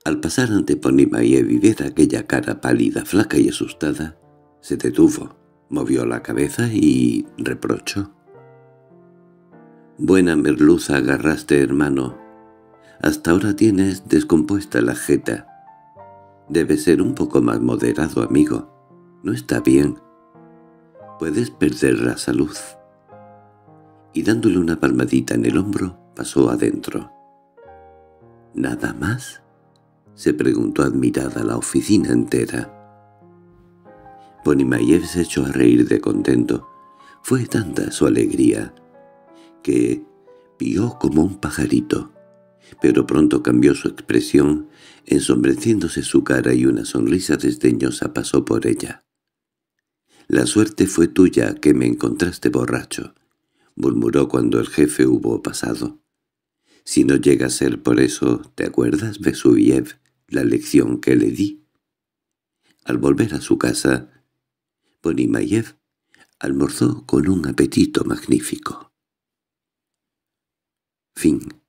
Al pasar ante Ponimayev y ver aquella cara pálida, flaca y asustada, se detuvo, movió la cabeza y reprochó. «Buena merluza agarraste, hermano. Hasta ahora tienes descompuesta la jeta. Debe ser un poco más moderado, amigo. No está bien. Puedes perder la salud». Y dándole una palmadita en el hombro, pasó adentro. —¿Nada más? —se preguntó admirada la oficina entera. Ponimayev se echó a reír de contento. Fue tanta su alegría que vio como un pajarito pero pronto cambió su expresión, ensombreciéndose su cara y una sonrisa desdeñosa pasó por ella. «La suerte fue tuya que me encontraste borracho», murmuró cuando el jefe hubo pasado. «Si no llega a ser por eso, ¿te acuerdas, Vesuviev, la lección que le di?» Al volver a su casa, Ponimayev almorzó con un apetito magnífico. Fin